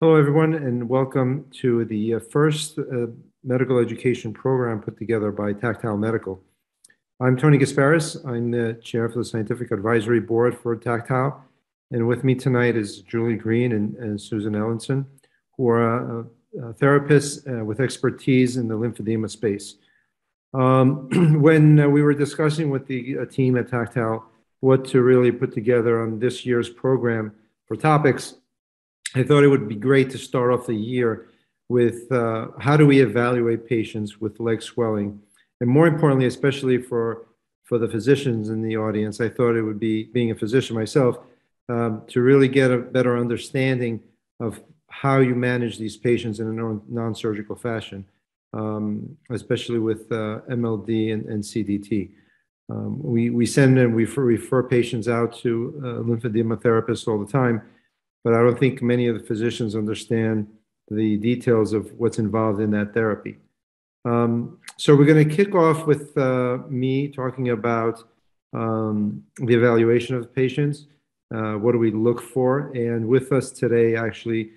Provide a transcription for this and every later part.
Hello, everyone, and welcome to the uh, first uh, medical education program put together by Tactile Medical. I'm Tony Gasparis. I'm the chair for the Scientific Advisory Board for Tactile. And with me tonight is Julie Green and, and Susan Ellenson, who are uh, uh therapists uh, with expertise in the lymphedema space. Um, when we were discussing with the team at Tactile what to really put together on this year's program for topics, I thought it would be great to start off the year with uh, how do we evaluate patients with leg swelling? And more importantly, especially for, for the physicians in the audience, I thought it would be, being a physician myself, um, to really get a better understanding of how you manage these patients in a non surgical fashion, um, especially with uh, MLD and, and CDT. Um, we, we send and we refer, refer patients out to uh, lymphedema therapists all the time but I don't think many of the physicians understand the details of what's involved in that therapy. Um, so we're going to kick off with uh, me talking about um, the evaluation of patients. Uh, what do we look for? And with us today, actually,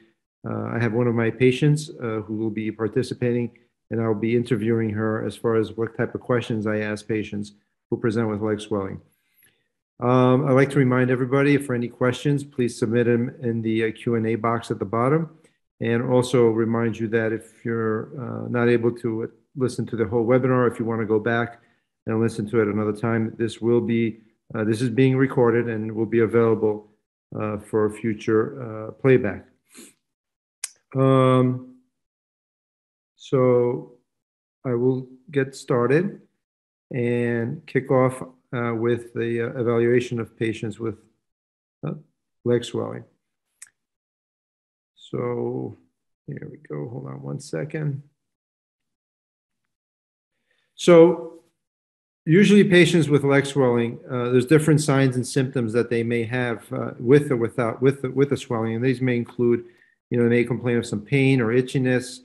uh, I have one of my patients uh, who will be participating, and I'll be interviewing her as far as what type of questions I ask patients who present with leg swelling. Um, I'd like to remind everybody for any questions, please submit them in the uh, Q&A box at the bottom. And also remind you that if you're uh, not able to uh, listen to the whole webinar, if you want to go back and listen to it another time, this will be uh, this is being recorded and will be available uh, for future uh, playback. Um, so I will get started and kick off uh, with the uh, evaluation of patients with uh, leg swelling. So here we go. Hold on one second. So usually patients with leg swelling, uh, there's different signs and symptoms that they may have uh, with or without with the, with the swelling, and these may include, you know, they may complain of some pain or itchiness,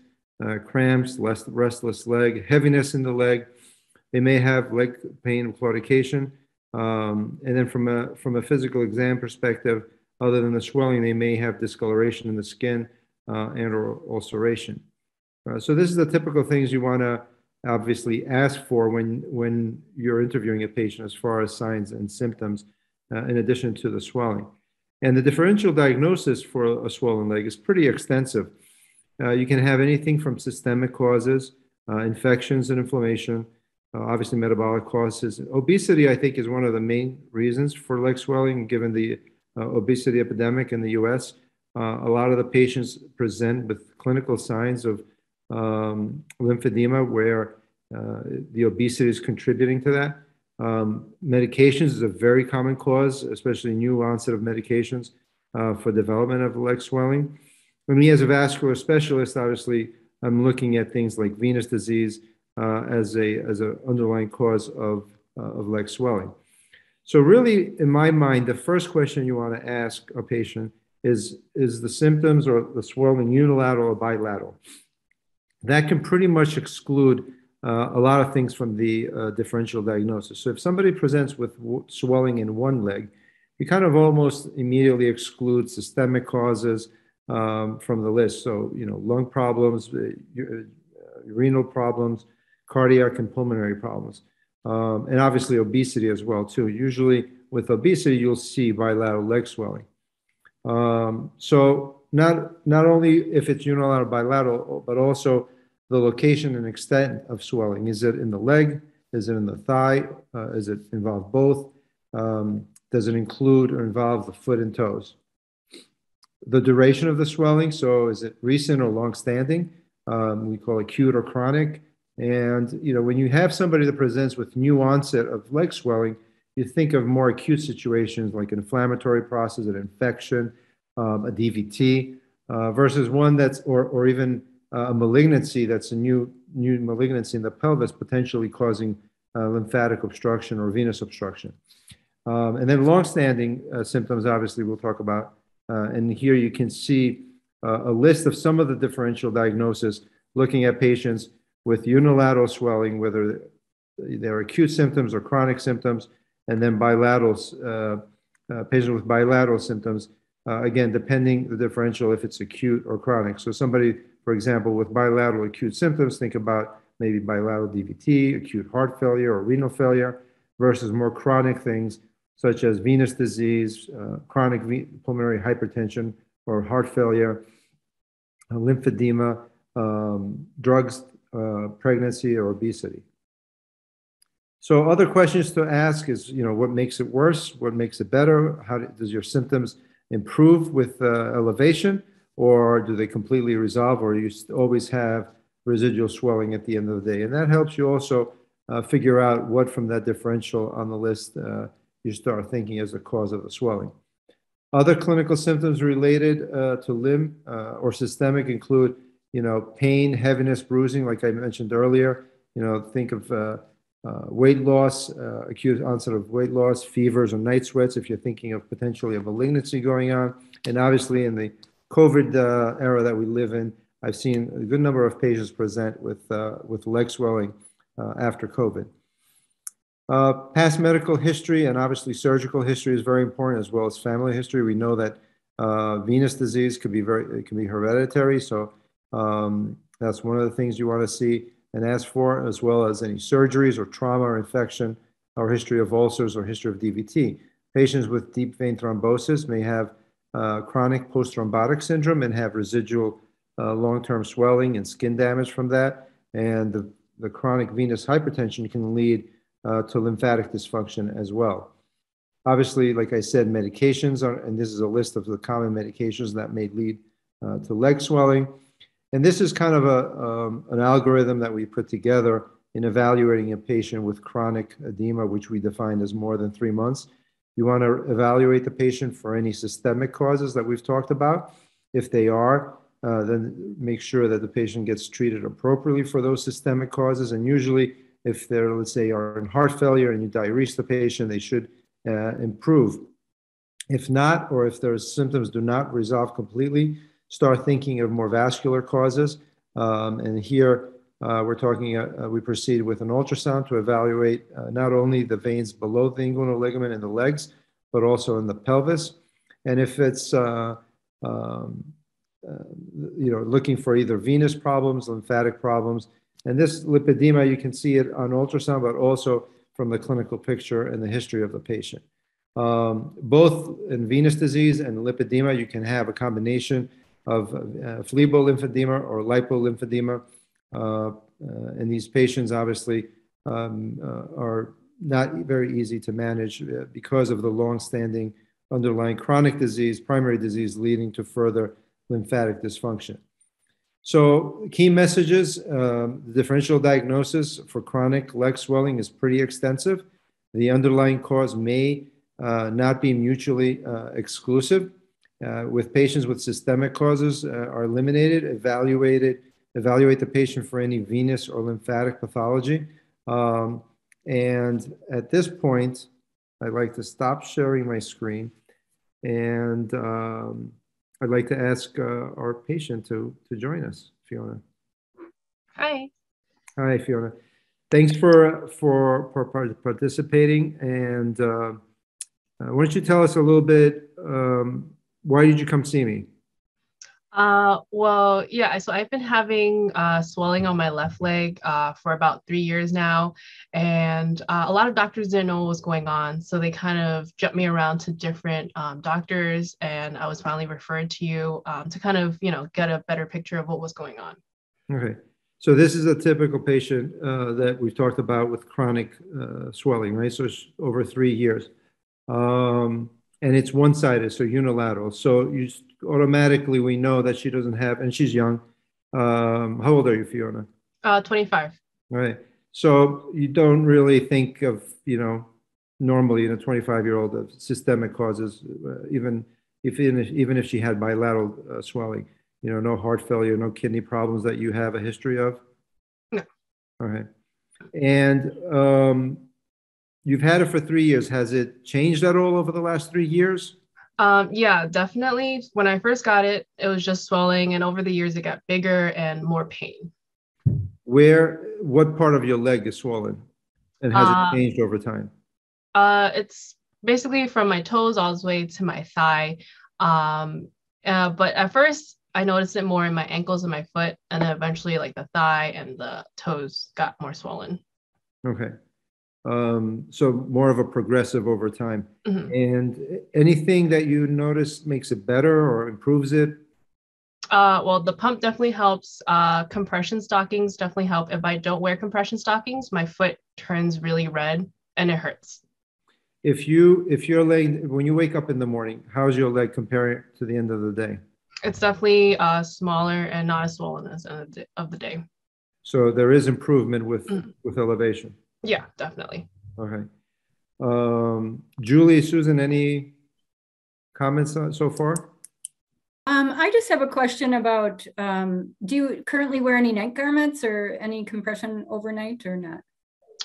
uh, cramps, less restless leg, heaviness in the leg they may have leg pain and claudication. Um, and then from a, from a physical exam perspective, other than the swelling, they may have discoloration in the skin uh, and or ulceration. Uh, so this is the typical things you want to obviously ask for when, when you're interviewing a patient as far as signs and symptoms uh, in addition to the swelling. And the differential diagnosis for a swollen leg is pretty extensive. Uh, you can have anything from systemic causes, uh, infections and inflammation, uh, obviously metabolic causes. Obesity, I think, is one of the main reasons for leg swelling, given the uh, obesity epidemic in the US. Uh, a lot of the patients present with clinical signs of um, lymphedema where uh, the obesity is contributing to that. Um, medications is a very common cause, especially new onset of medications uh, for development of leg swelling. For me, as a vascular specialist, obviously, I'm looking at things like venous disease, uh, as a as an underlying cause of uh, of leg swelling. So really, in my mind, the first question you want to ask a patient is is the symptoms or the swelling unilateral or bilateral. That can pretty much exclude uh, a lot of things from the uh, differential diagnosis. So if somebody presents with swelling in one leg, you kind of almost immediately exclude systemic causes um, from the list. So you know, lung problems, uh, uh renal problems, cardiac and pulmonary problems, um, and obviously obesity as well too. Usually with obesity, you'll see bilateral leg swelling. Um, so not not only if it's unilateral bilateral, but also the location and extent of swelling. Is it in the leg? Is it in the thigh? Uh, is it involve both? Um, does it include or involve the foot and toes? The duration of the swelling. So is it recent or long standing? Um, we call acute or chronic. And you know, when you have somebody that presents with new onset of leg swelling, you think of more acute situations like inflammatory process, an infection, um, a DVT, uh, versus one that's or or even uh, a malignancy that's a new new malignancy in the pelvis, potentially causing uh, lymphatic obstruction or venous obstruction. Um, and then long-standing uh, symptoms, obviously, we'll talk about. Uh, and here you can see uh, a list of some of the differential diagnosis, looking at patients with unilateral swelling, whether they're acute symptoms or chronic symptoms, and then bilateral, uh, uh, patients with bilateral symptoms, uh, again, depending the differential if it's acute or chronic. So somebody, for example, with bilateral acute symptoms, think about maybe bilateral DVT, acute heart failure or renal failure, versus more chronic things such as venous disease, uh, chronic pulmonary hypertension or heart failure, uh, lymphedema, um, drugs uh, pregnancy, or obesity. So other questions to ask is, you know, what makes it worse? What makes it better? How do, does your symptoms improve with uh, elevation or do they completely resolve or you always have residual swelling at the end of the day? And that helps you also uh, figure out what from that differential on the list uh, you start thinking as the cause of the swelling. Other clinical symptoms related uh, to limb uh, or systemic include, you know, pain, heaviness, bruising, like I mentioned earlier. You know, think of uh, uh, weight loss, uh, acute onset of weight loss, fevers or night sweats if you're thinking of potentially a malignancy going on. And obviously, in the COVID uh, era that we live in, I've seen a good number of patients present with, uh, with leg swelling uh, after COVID. Past medical history and obviously surgical history is very important as well as family history. We know that venous disease could be very, it can be hereditary. So um, that's one of the things you want to see and ask for, as well as any surgeries or trauma or infection or history of ulcers or history of DVT. Patients with deep vein thrombosis may have uh, chronic post-thrombotic syndrome and have residual uh, long-term swelling and skin damage from that. And the, the chronic venous hypertension can lead uh, to lymphatic dysfunction as well. Obviously, like I said, medications are, and this is a list of the common medications that may lead uh, to leg swelling. And this is kind of a, um, an algorithm that we put together in evaluating a patient with chronic edema, which we define as more than three months. You want to evaluate the patient for any systemic causes that we've talked about. If they are, uh, then make sure that the patient gets treated appropriately for those systemic causes. And usually, if they're, let's say, are in heart failure and you diurese the patient, they should uh, improve. If not, or if their symptoms do not resolve completely, start thinking of more vascular causes. Um, and here uh, we're talking, uh, uh, we proceed with an ultrasound to evaluate uh, not only the veins below the inguinal ligament in the legs, but also in the pelvis. And if it's, uh, um, uh, you know, looking for either venous problems, lymphatic problems, and this lipedema, you can see it on ultrasound, but also from the clinical picture and the history of the patient. Um, both in venous disease and lipedema, you can have a combination of uh, lymphedema or lipolymphedema. Uh, uh, and these patients obviously um, uh, are not very easy to manage uh, because of the long-standing underlying chronic disease, primary disease leading to further lymphatic dysfunction. So key messages, um, the differential diagnosis for chronic leg swelling is pretty extensive. The underlying cause may uh, not be mutually uh, exclusive with patients with systemic causes uh, are eliminated, evaluated, evaluate the patient for any venous or lymphatic pathology. Um, and at this point, I'd like to stop sharing my screen and um, I'd like to ask uh, our patient to, to join us, Fiona. Hi. Hi, Fiona. Thanks for, for, for participating. And uh, uh, why don't you tell us a little bit um, why did you come see me? Uh, well, yeah, so I've been having uh, swelling on my left leg uh, for about three years now. And uh, a lot of doctors didn't know what was going on. So they kind of jumped me around to different um, doctors. And I was finally referred to you um, to kind of, you know, get a better picture of what was going on. Okay. So this is a typical patient uh, that we've talked about with chronic uh, swelling, right? So it's over three years. Um, and it's one-sided, so unilateral. So you automatically we know that she doesn't have, and she's young. Um, how old are you, Fiona? Uh, 25. All right. So you don't really think of, you know, normally in a 25-year-old of systemic causes, uh, even if even if she had bilateral uh, swelling, you know, no heart failure, no kidney problems that you have a history of. No. All right. And um, You've had it for three years. Has it changed at all over the last three years? Um, yeah, definitely. When I first got it, it was just swelling, and over the years, it got bigger and more pain. Where, what part of your leg is swollen, and has uh, it changed over time? Uh, it's basically from my toes all the way to my thigh. Um, uh, but at first, I noticed it more in my ankles and my foot, and then eventually, like the thigh and the toes got more swollen. Okay. Um, so more of a progressive over time. Mhm. And anything that you notice makes it better or improves it? Uh, well, the pump definitely helps. Uh, compression stockings definitely help. If I don't wear compression stockings, my foot turns really red and it hurts. If you if your leg when you wake up in the morning, how's your leg comparing to the end of the day? It's definitely uh, smaller and not as swollen as of the, of the day. So there is improvement with Mhm. with elevation. Yeah, definitely. Okay. Um, Julie, Susan, any comments so far? Um, I just have a question about, um, do you currently wear any night garments or any compression overnight or not?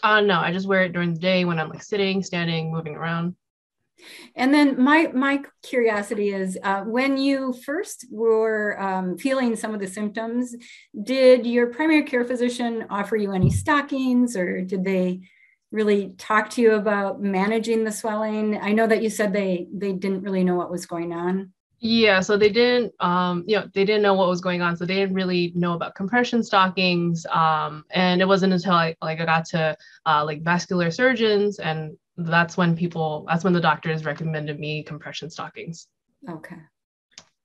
Uh, no, I just wear it during the day when I'm like sitting, standing, moving around. And then my my curiosity is, uh, when you first were um, feeling some of the symptoms, did your primary care physician offer you any stockings, or did they really talk to you about managing the swelling? I know that you said they they didn't really know what was going on. Yeah, so they didn't, um, you know, they didn't know what was going on, so they didn't really know about compression stockings. Um, and it wasn't until I like I got to uh, like vascular surgeons, and that's when people, that's when the doctors recommended me compression stockings. Okay.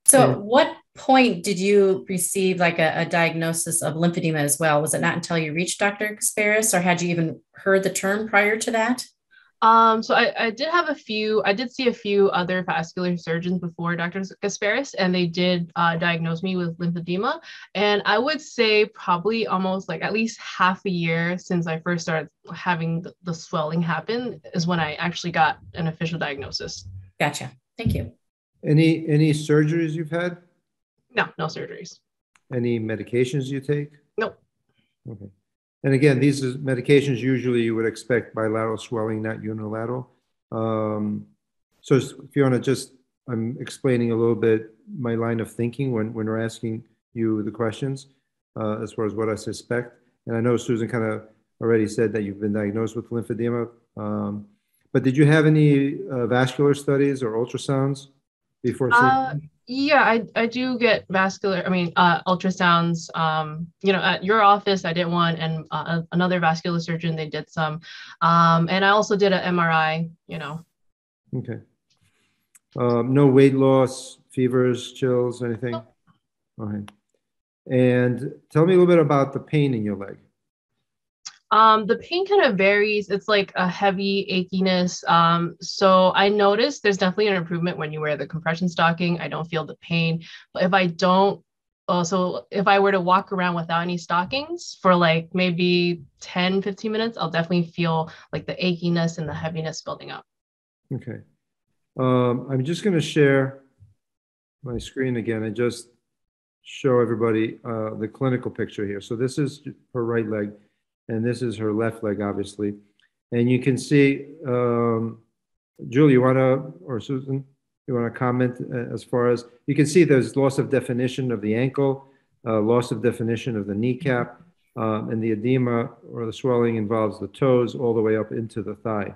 So, Yeah. at what point did you receive like a, a diagnosis of lymphedema as well? Was it not until you reached Dr. Gasparis, or had you even heard the term prior to that? Um, so I, I did have a few, I did see a few other vascular surgeons before Dr. Gasparis, and they did uh, diagnose me with lymphedema. And I would say probably almost like at least half a year since I first started having the, the swelling happen is when I actually got an official diagnosis. Gotcha. Thank you. Any any surgeries you've had? No, no surgeries. Any medications you take? Nope. Okay. And again, these are medications usually you would expect bilateral swelling, not unilateral. Um, so Fiona, just I'm explaining a little bit my line of thinking when, when we're asking you the questions uh, as far as what I suspect. And I know Susan kind of already said that you've been diagnosed with lymphedema. Um, but did you have any uh, vascular studies or ultrasounds before? Uh? Yeah, I, I do get vascular, I mean, uh, ultrasounds. Um, you know, at your office, I did one, and uh, another vascular surgeon, they did some. Um, and I also did an MRI, you know. Okay. Um, no weight loss, fevers, chills, anything? No. Okay. And tell me a little bit about the pain in your leg. Um, the pain kind of varies. It's like a heavy achiness. Um, so I noticed there's definitely an improvement when you wear the compression stocking. I don't feel the pain. But if I don't, also, if I were to walk around without any stockings for like maybe 10, 15 minutes, I'll definitely feel like the achiness and the heaviness building up. Okay. Um, I'm just going to share my screen again and just show everybody uh, the clinical picture here. So this is her right leg, and this is her left leg, obviously. And you can see, um, Julie, you want to, or Susan, you want to comment uh, as far as, you can see there's loss of definition of the ankle, uh, loss of definition of the kneecap, um, and the edema or the swelling involves the toes all the way up into the thigh.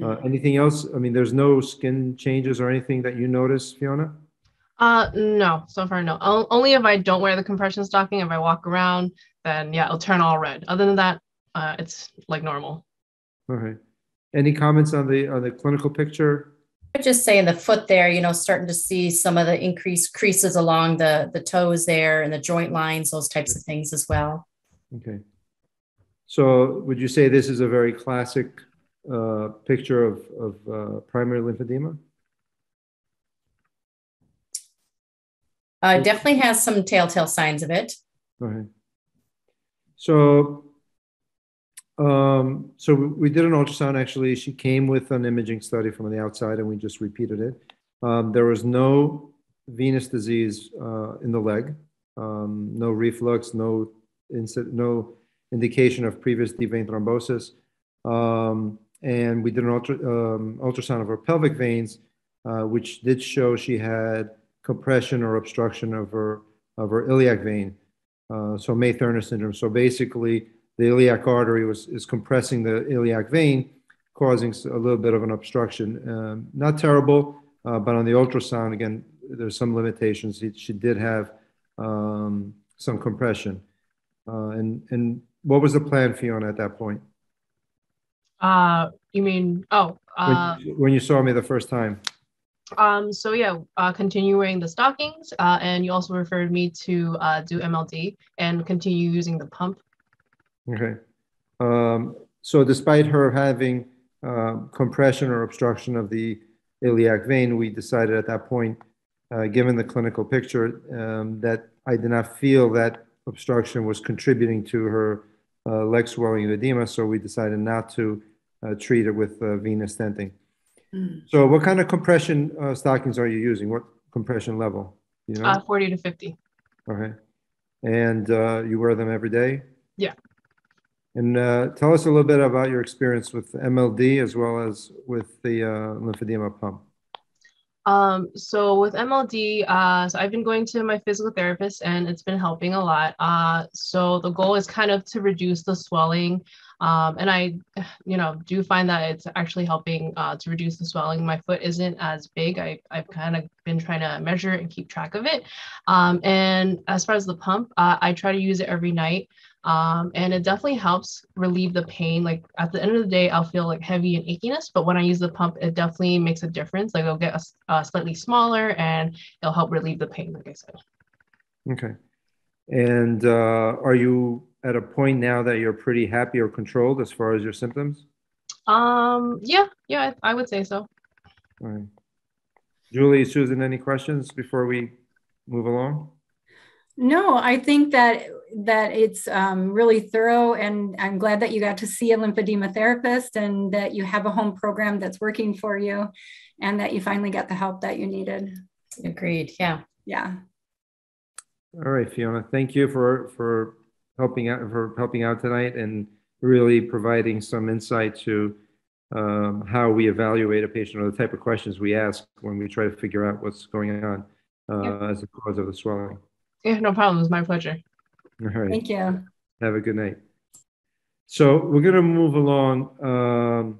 Uh, anything else? I mean, there's no skin changes or anything that you notice, Fiona? Uh, no, so far no. Only if I don't wear the compression stocking, if I walk around, then yeah, it'll turn all red. Other than that, uh, it's like normal. Okay. Any comments on the on the clinical picture? I'd just say in the foot there, you know, starting to see some of the increased creases along the the toes there and the joint lines, those types of things as well. Okay. So would you say this is a very classic uh, picture of of uh, primary lymphedema? Uh, definitely has some telltale signs of it. Okay. So, um, so we did an ultrasound. Actually, she came with an imaging study from the outside, and we just repeated it. Um, there was no venous disease uh, in the leg, um, no reflux, no no indication of previous deep vein thrombosis. Um, and we did an ultra, um, ultrasound of her pelvic veins, uh, which did show she had compression or obstruction of her of her iliac vein. Uh, so May Thurner syndrome. So basically, the iliac artery was is compressing the iliac vein, causing a little bit of an obstruction. Um, not terrible, uh, but on the ultrasound, again, there's some limitations. She did have um, some compression. Uh, and and what was the plan, Fiona, at that point? Uh, you mean oh uh, when, when you saw me the first time? Um, so yeah, uh, continuing the stockings, uh, and you also referred me to uh, do MLD and continue using the pump. Okay. Um, so despite her having uh, compression or obstruction of the iliac vein, we decided at that point, uh, given the clinical picture, um, that I did not feel that obstruction was contributing to her uh, leg swelling and edema, so we decided not to uh, treat it with venous stenting. Mm. So, what kind of compression uh, stockings are you using? What compression level? You know? Uh, 40 to 50. Okay. And uh, you wear them every day? Yeah. And uh, tell us a little bit about your experience with MLD as well as with the uh, lymphedema pump. Um, so with MLD, uh, so I've been going to my physical therapist and it's been helping a lot. Uh, so the goal is kind of to reduce the swelling. Um, and I, you know, do find that it's actually helping uh, to reduce the swelling. My foot isn't as big. I, I've kind of been trying to measure and keep track of it. Um, and as far as the pump, uh, I try to use it every night. Um, and it definitely helps relieve the pain. Like at the end of the day, I'll feel like heavy and achiness, but when I use the pump, it definitely makes a difference. Like it'll get a, a slightly smaller and it'll help relieve the pain, like I said. Okay. And uh, are you at a point now that you're pretty happy or controlled as far as your symptoms? Um, yeah, yeah, I, I would say so. All right. Julie, Susan, any questions before we move along? No, I think that that it's um, really thorough, and I'm glad that you got to see a lymphedema therapist, and that you have a home program that's working for you, and that you finally got the help that you needed. Agreed. Yeah. Yeah. All right, Fiona. Thank you for for helping out for helping out tonight and really providing some insight to um, how we evaluate a patient or the type of questions we ask when we try to figure out what's going on uh, yep. as a cause of the swelling. Yeah, no problem. It's my pleasure. All right. Thank you. Have a good night. So we're going to move along. Um,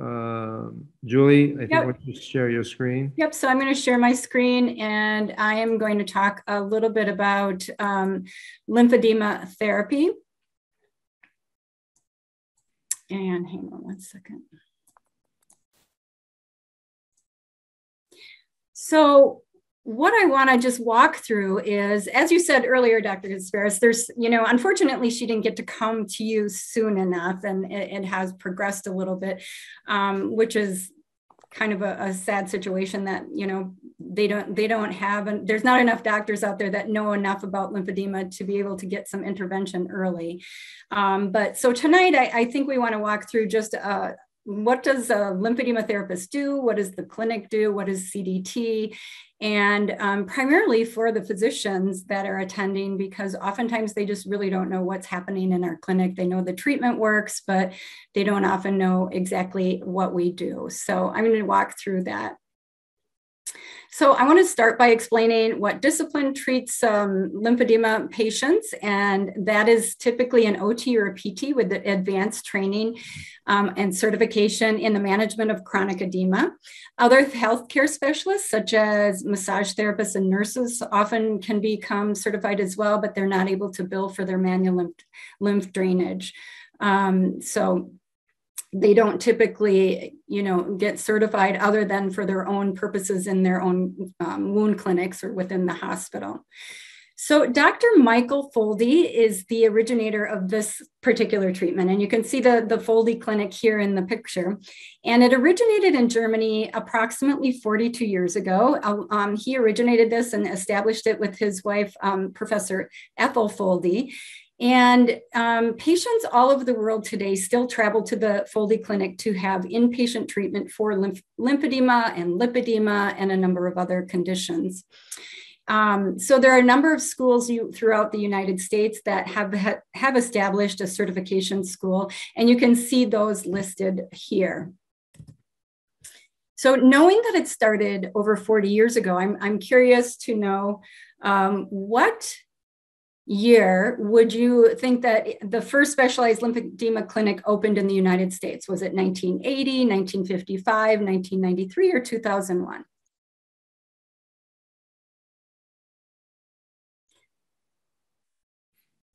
uh, Julie, I think yep. I want you to share your screen. Yep. So I'm going to share my screen and I am going to talk a little bit about um, lymphedema therapy. And hang on one second. So what I want to just walk through is, as you said earlier, Dr. Gasparis, there's, you know, unfortunately, she didn't get to come to you soon enough, and it, it has progressed a little bit, um, which is kind of a, a, sad situation that you know they don't they don't have and there's not enough doctors out there that know enough about lymphedema to be able to get some intervention early um, but so tonight I, I, think we want to walk through just uh, what does a lymphedema therapist do? What does the clinic do? What is CDT? and um, primarily for the physicians that are attending because oftentimes they just really don't know what's happening in our clinic they know the treatment works but they don't often know exactly what we do so i'm going to walk through that so I want to start by explaining what discipline treats um, lymphedema patients, and that is typically an OT or a PT with the advanced training um, and certification in the management of chronic edema. Other healthcare specialists, such as massage therapists and nurses, often can become certified as well, but they're not able to bill for their manual lymph, lymph drainage. Um, so they don't typically, you know, get certified other than for their own purposes in their own um, wound clinics or within the hospital. So Dr. Michael Földi is the originator of this particular treatment. And you can see the, the Földi clinic here in the picture. And it originated in Germany approximately 42 years ago. Um, he originated this and established it with his wife, um, Professor Ethel Földi. And um, patients all over the world today still travel to the Földi Clinic to have inpatient treatment for lymph- lymphedema and lipedema and a number of other conditions. Um, so there are a number of schools you, throughout the United States that have, ha- have established a certification school, and you can see those listed here. So knowing that it started over 40 years ago, I'm, I'm curious to know um, what year, would you think that the first specialized lymphedema clinic opened in the United States? Was it 1980, 1955, 1993, or 2001?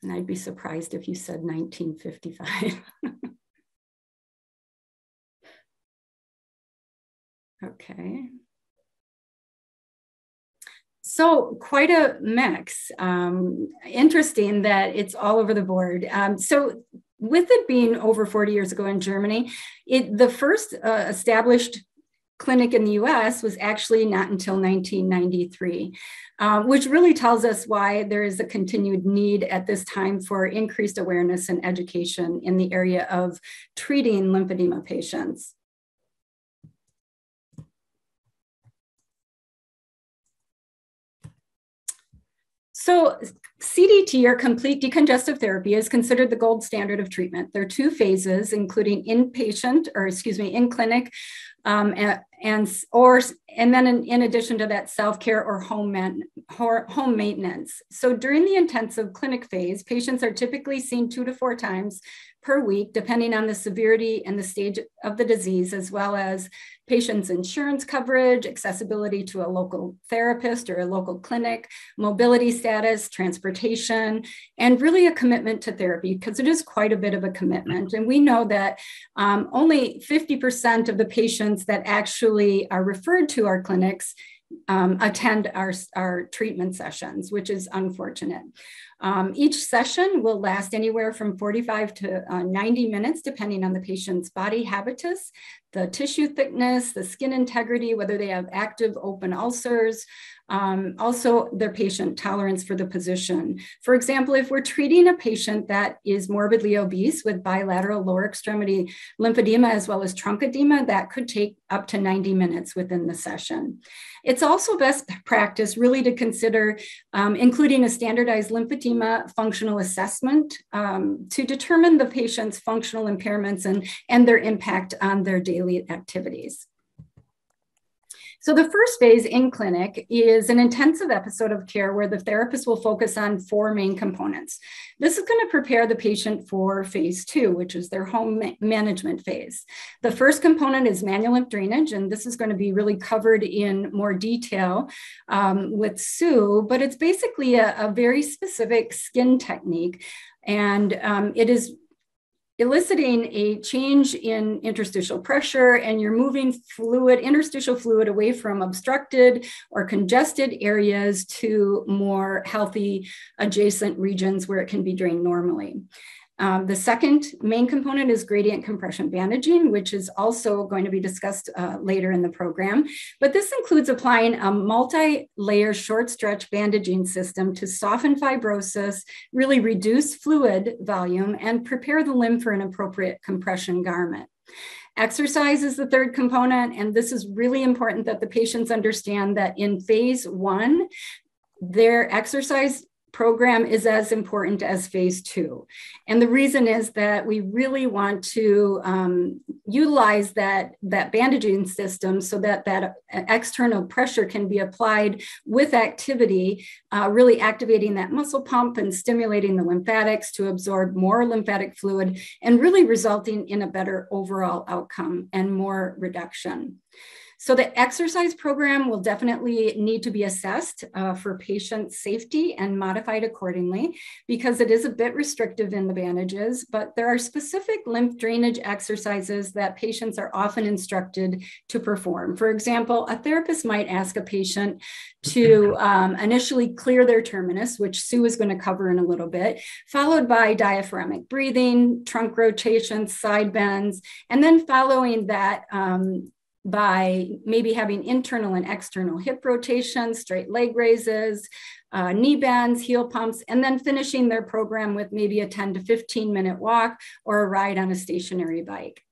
And I'd be surprised if you said 1955. okay. So quite a mix. Um, interesting that it's all over the board. Um, so with it being over 40 years ago in Germany, it, the first uh, established clinic in the US was actually not until 1993, uh, which really tells us why there is a continued need at this time for increased awareness and education in the area of treating lymphedema patients. So CDT or complete decongestive therapy is considered the gold standard of treatment. There are two phases, including inpatient or excuse me, in clinic, um, and, or and then in, in addition to that, self-care or home man, home maintenance. So during the intensive clinic phase, patients are typically seen two to four times per week, depending on the severity and the stage of the disease, as well as patient's insurance coverage, accessibility to a local therapist or a local clinic, mobility status, transportation, and really a commitment to therapy because it is quite a bit of a commitment. And we know that um, only 50% of the patients that actually are referred to our clinics um, attend our, our treatment sessions, which is unfortunate. Um, each session will last anywhere from 45 to uh, 90 minutes, depending on the patient's body habitus, the tissue thickness, the skin integrity, whether they have active open ulcers, um, also their patient tolerance for the position. For example, if we're treating a patient that is morbidly obese with bilateral lower extremity lymphedema as well as trunk edema, that could take up to 90 minutes within the session. It's also best practice really to consider um, including a standardized lymphedema functional assessment um, to determine the patient's functional impairments and, and their impact on their daily activities. So the first phase in clinic is an intensive episode of care where the therapist will focus on four main components. This is going to prepare the patient for phase two, which is their home ma management phase. The first component is manual lymph drainage, and this is going to be really covered in more detail um, with Sue, but it's basically a, a very specific skin technique and um, it is eliciting a change in interstitial pressure and you're moving fluid, interstitial fluid away from obstructed or congested areas to more healthy adjacent regions where it can be drained normally. Um, the second main component is gradient compression bandaging, which is also going to be discussed uh, later in the program. But this includes applying a multi-layer short stretch bandaging system to soften fibrosis, really reduce fluid volume, and prepare the limb for an appropriate compression garment. Exercise is the third component, and this is really important that the patients understand that in phase one, their exercise program is as important as phase two. And the reason is that we really want to um, utilize that, that bandaging system so that that external pressure can be applied with activity, uh, really activating that muscle pump and stimulating the lymphatics to absorb more lymphatic fluid and really resulting in a better overall outcome and more reduction. So the exercise program will definitely need to be assessed uh, for patient safety and modified accordingly because it is a bit restrictive in the bandages, but there are specific lymph drainage exercises that patients are often instructed to perform. For example, a therapist might ask a patient to um, initially clear their terminus, which Sue is going to cover in a little bit, followed by diaphragmic breathing, trunk rotations, side bends, and then following that, um, by maybe having internal and external hip rotations, straight leg raises, uh, knee bends, heel pumps, and then finishing their program with maybe a 10 to 15 minute walk or a ride on a stationary bike.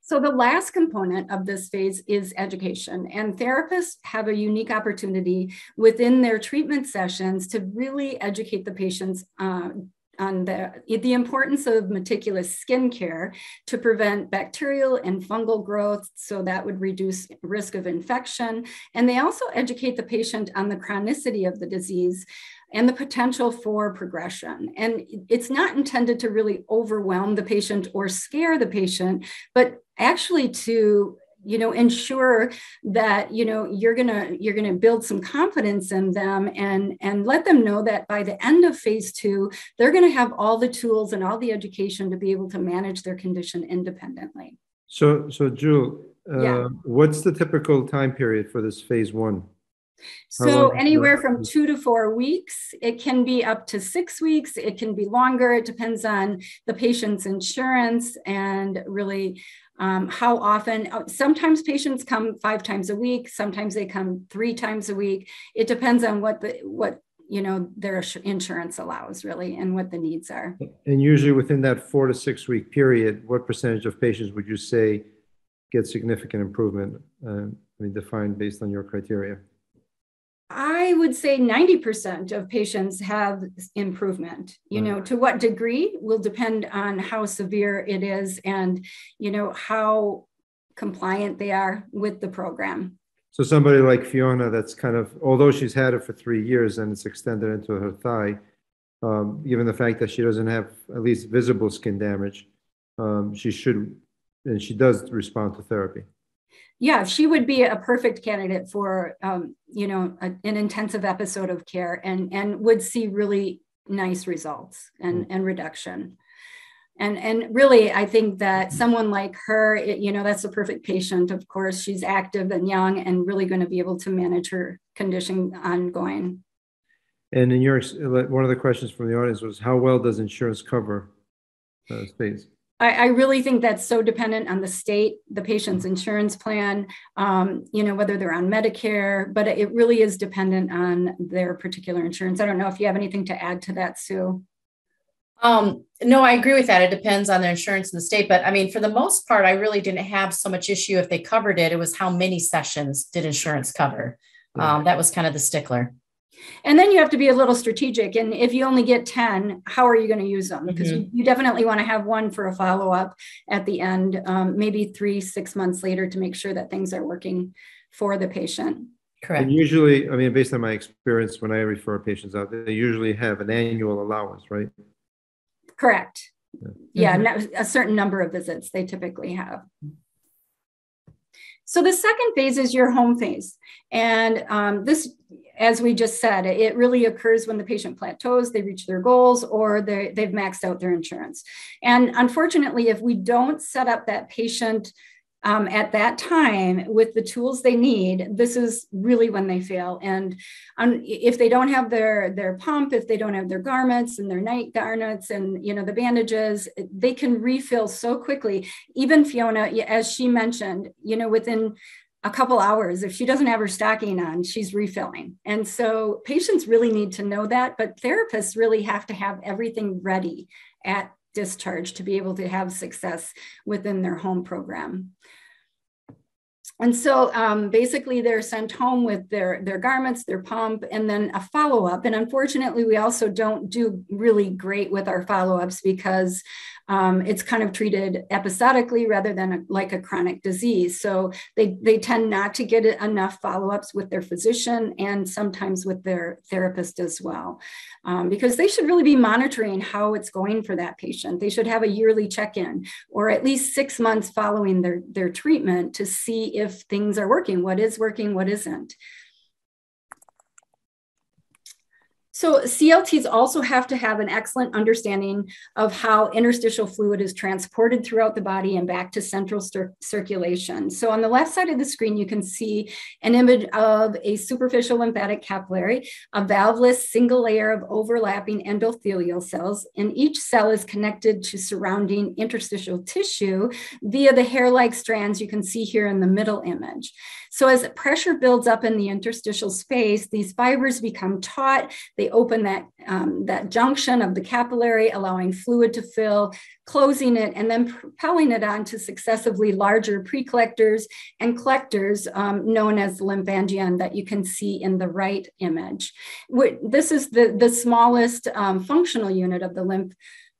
So the last component of this phase is education and therapists have a unique opportunity within their treatment sessions to really educate the patients uh, on the, the importance of meticulous skin care to prevent bacterial and fungal growth. So that would reduce risk of infection. And they also educate the patient on the chronicity of the disease and the potential for progression. And it's not intended to really overwhelm the patient or scare the patient, but actually to you know ensure that you know you're gonna you're gonna build some confidence in them and and let them know that by the end of phase two they're gonna have all the tools and all the education to be able to manage their condition independently So, so Jewel, Yeah. uh, what's the typical time period for this phase one? So anywhere from two to four weeks. It can be up to six weeks. It can be longer. It depends on the patient's insurance and really um, how often. uh, Sometimes patients come five times a week. Sometimes they come three times a week. It depends on what the what you know their insurance allows really and what the needs are. And usually within that four to six week period, what percentage of patients would you say get significant improvement? Uh, I mean, defined based on your criteria. I would say 90% of patients have improvement. You know, to what degree will depend on how severe it is and, you know, how compliant they are with the program. So somebody like Fiona, that's kind of, although she's had it for three years and it's extended into her thigh, um, given the fact that she doesn't have at least visible skin damage, um, she should, and she does respond to therapy. Yeah, she would be a perfect candidate for, um, you know, a, an intensive episode of care and, and would see really nice results and, and reduction. And, and really, I think that someone like her, it, you know, that's a perfect patient. Of course, she's active and young and really going to be able to manage her condition ongoing. And in your, one of the questions from the audience was, how well does insurance cover uh, space? I, I really think that's so dependent on the state, the patient's insurance plan, um, you know, whether they're on Medicare, but it really is dependent on their particular insurance. I don't know if you have anything to add to that, Sue. Um, no, I agree with that. It depends on their insurance in the state. But I mean, for the most part, I really didn't have so much issue if they covered it. It was how many sessions did insurance cover? Um, that was kind of the stickler. And then you have to be a little strategic. And if you only get 10, how are you going to use them? Because you, you definitely want to have one for a follow up at the end, um, maybe three, six months later to make sure that things are working for the patient. Correct. And usually, I mean, based on my experience, when I refer patients out, they usually have an annual allowance, right? Correct. Yeah. Yeah, Mhm. a certain number of visits they typically have. So the second phase is your home phase. And um, this, as we just said, it really occurs when the patient plateaus, they reach their goals, or they, they've maxed out their insurance. And unfortunately, if we don't set up that patient um, at that time with the tools they need, this is really when they fail. And um, if they don't have their their pump, if they don't have their garments and their night garments and you know the bandages, they can refill so quickly. Even Fiona, as she mentioned, you know within a couple hours, if she doesn't have her stocking on, she's refilling. And so patients really need to know that, but therapists really have to have everything ready at discharge to be able to have success within their home program. And so um, basically they're sent home with their, their garments, their pump, and then a follow-up. And unfortunately, we also don't do really great with our follow-ups because um, it's kind of treated episodically rather than a, like a chronic disease. So they, they tend not to get enough follow-ups with their physician and sometimes with their therapist as well. Um, because they should really be monitoring how it's going for that patient. They should have a yearly check-in or at least six months following their, their treatment to see if things are working, what is working, what isn't. So CLTs also have to have an excellent understanding of how interstitial fluid is transported throughout the body and back to central circulation. So on the left side of the screen, you can see an image of a superficial lymphatic capillary, a valveless single layer of overlapping endothelial cells, and each cell is connected to surrounding interstitial tissue via the hair-like strands you can see here in the middle image. So as pressure builds up in the interstitial space, these fibers become taut, they open that, um, that junction of the capillary, allowing fluid to fill, closing it, and then propelling it onto successively larger precollectors and collectors um, known as the lymphangion that you can see in the right image. This is the, the smallest um, functional unit of the lymph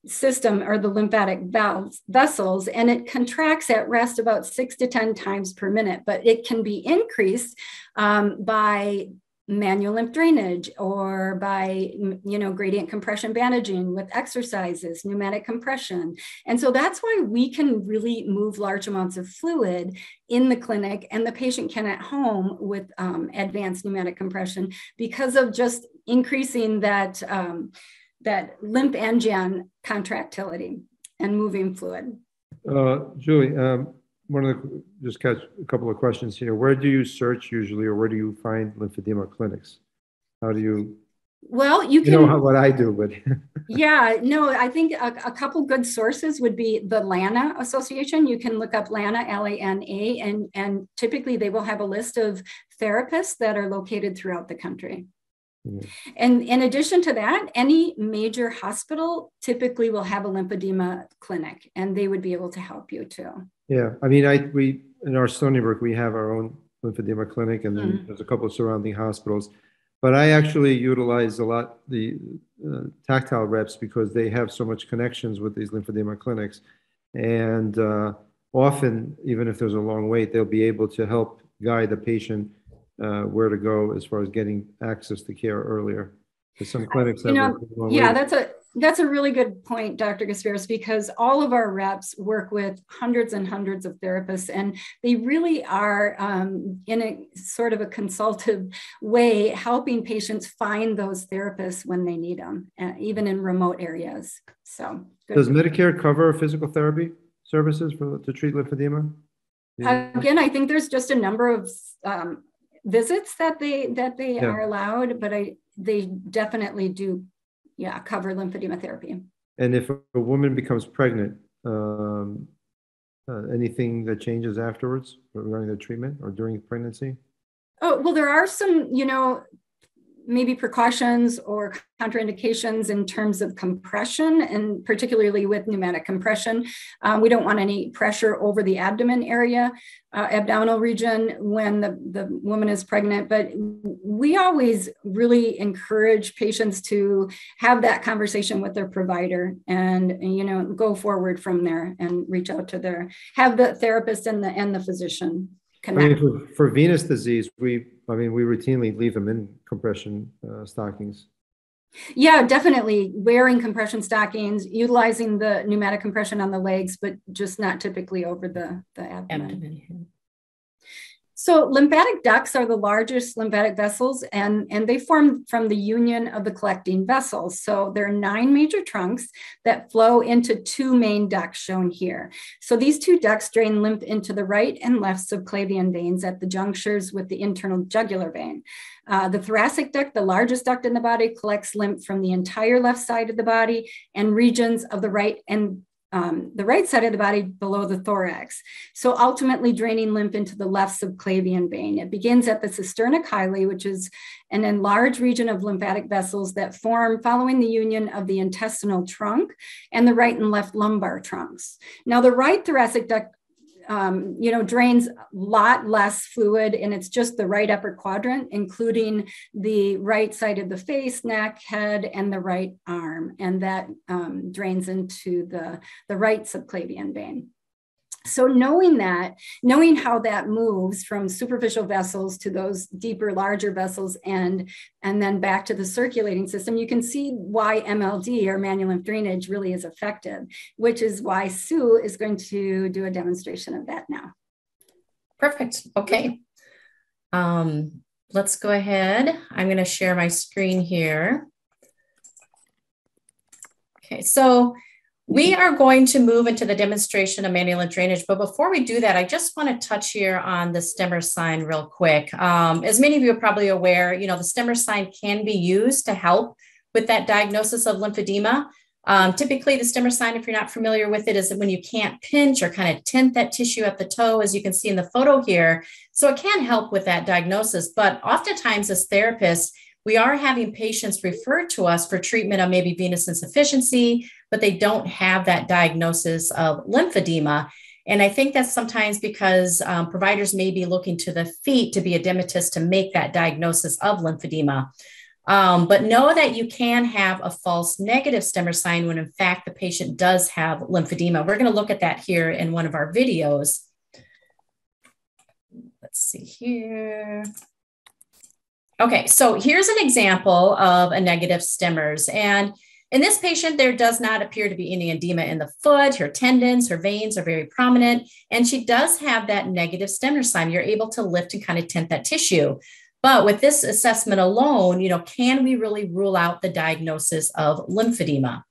system or the lymphatic valves vessels and it contracts at rest about six to ten times per minute but it can be increased um, by manual lymph drainage or by you know gradient compression bandaging with exercises pneumatic compression. And so that's why we can really move large amounts of fluid in the clinic and the patient can at home with um, advanced pneumatic compression because of just increasing that um, that lymphangion contractility and moving fluid uh, julie um, one of the just catch a couple of questions here. Where do you search usually, or where do you find lymphedema clinics? How do you? Well, you can you know how, what I do, but yeah, no, I think a, a, couple good sources would be the LANA Association. You can look up LANA, L-A-N-A, and and typically they will have a list of therapists that are located throughout the country. Mm-hmm. And in addition to that, any major hospital typically will have a lymphedema clinic, and they would be able to help you too. Yeah, I mean, I we in our Stony Brook we have our own lymphedema clinic, and then mm-hmm. there's a couple of surrounding hospitals. But I actually utilize a lot the uh, tactile reps because they have so much connections with these lymphedema clinics, and uh, often even if there's a long wait, they'll be able to help guide the patient uh, where to go as far as getting access to care earlier. Because some clinics you know, yeah, that's a that's a really good point, Dr. Gasparis, because all of our reps work with hundreds and hundreds of therapists, and they really are, um, in a sort of a consultative way, helping patients find those therapists when they need them, uh, even in remote areas. So, does Medicare cover physical therapy services for to treat lymphedema? Yeah. Again, I think there's just a number of um, visits that they that they yeah. are allowed, but I they definitely do yeah, cover lymphedema therapy. And if a woman becomes pregnant, um, uh, anything that changes afterwards regarding the treatment or during pregnancy? Oh, well, there are some, you know, maybe precautions or contraindications in terms of compression, and particularly with pneumatic compression. Um, we don't want any pressure over the abdomen area, uh, abdominal region when the, the woman is pregnant. But we always really encourage patients to have that conversation with their provider and, you know, go forward from there and reach out to their, have the therapist and the, and the physician connect. I mean, for, for venous disease, we I mean, we routinely leave them in compression uh, stockings. Yeah, definitely wearing compression stockings, utilizing the pneumatic compression on the legs, but just not typically over the, the abdomen. abdomen. So lymphatic ducts are the largest lymphatic vessels and, and they form from the union of the collecting vessels. So there are nine major trunks that flow into two main ducts shown here. So these two ducts drain lymph into the right and left subclavian veins at the junctures with the internal jugular vein. Uh, the thoracic duct, the largest duct in the body, collects lymph from the entire left side of the body and regions of the right and um, the right side of the body below the thorax. So ultimately draining lymph into the left subclavian vein. It begins at the cisterna chyli, which is an enlarged region of lymphatic vessels that form following the union of the intestinal trunk and the right and left lumbar trunks. Now the right thoracic duct um, you know, drains a lot less fluid and it's just the right upper quadrant, including the right side of the face, neck, head, and the right arm. And that um, drains into the, the right subclavian vein. So knowing that, knowing how that moves from superficial vessels to those deeper, larger vessels and, and then back to the circulating system, you can see why MLD or manual lymph drainage really is effective, which is why Sue is going to do a demonstration of that now. Perfect. Okay. Um, let's go ahead. I'm going to share my screen here. Okay, so we are going to move into the demonstration of manual drainage, but before we do that, I just want to touch here on the Stemmer sign real quick. Um, as many of you are probably aware, you know, the Stemmer sign can be used to help with that diagnosis of lymphedema. Um, typically, the Stemmer sign, if you're not familiar with it, is when you can't pinch or kind of tint that tissue at the toe, as you can see in the photo here. So it can help with that diagnosis. But oftentimes, as therapists, we are having patients referred to us for treatment of maybe venous insufficiency, but they don't have that diagnosis of lymphedema. And I think that's sometimes because um, providers may be looking to the feet to be a edematous to make that diagnosis of lymphedema. Um, but know that you can have a false negative stemmer sign when in fact the patient does have lymphedema. We're going to look at that here in one of our videos. Let's see here. Okay, so here's an example of a negative Stemmers. And in this patient, there does not appear to be any edema in the foot. Her tendons, her veins are very prominent, and she does have that negative Stemmer sign. You're able to lift and kind of tent that tissue. But with this assessment alone, you know, can we really rule out the diagnosis of lymphedema?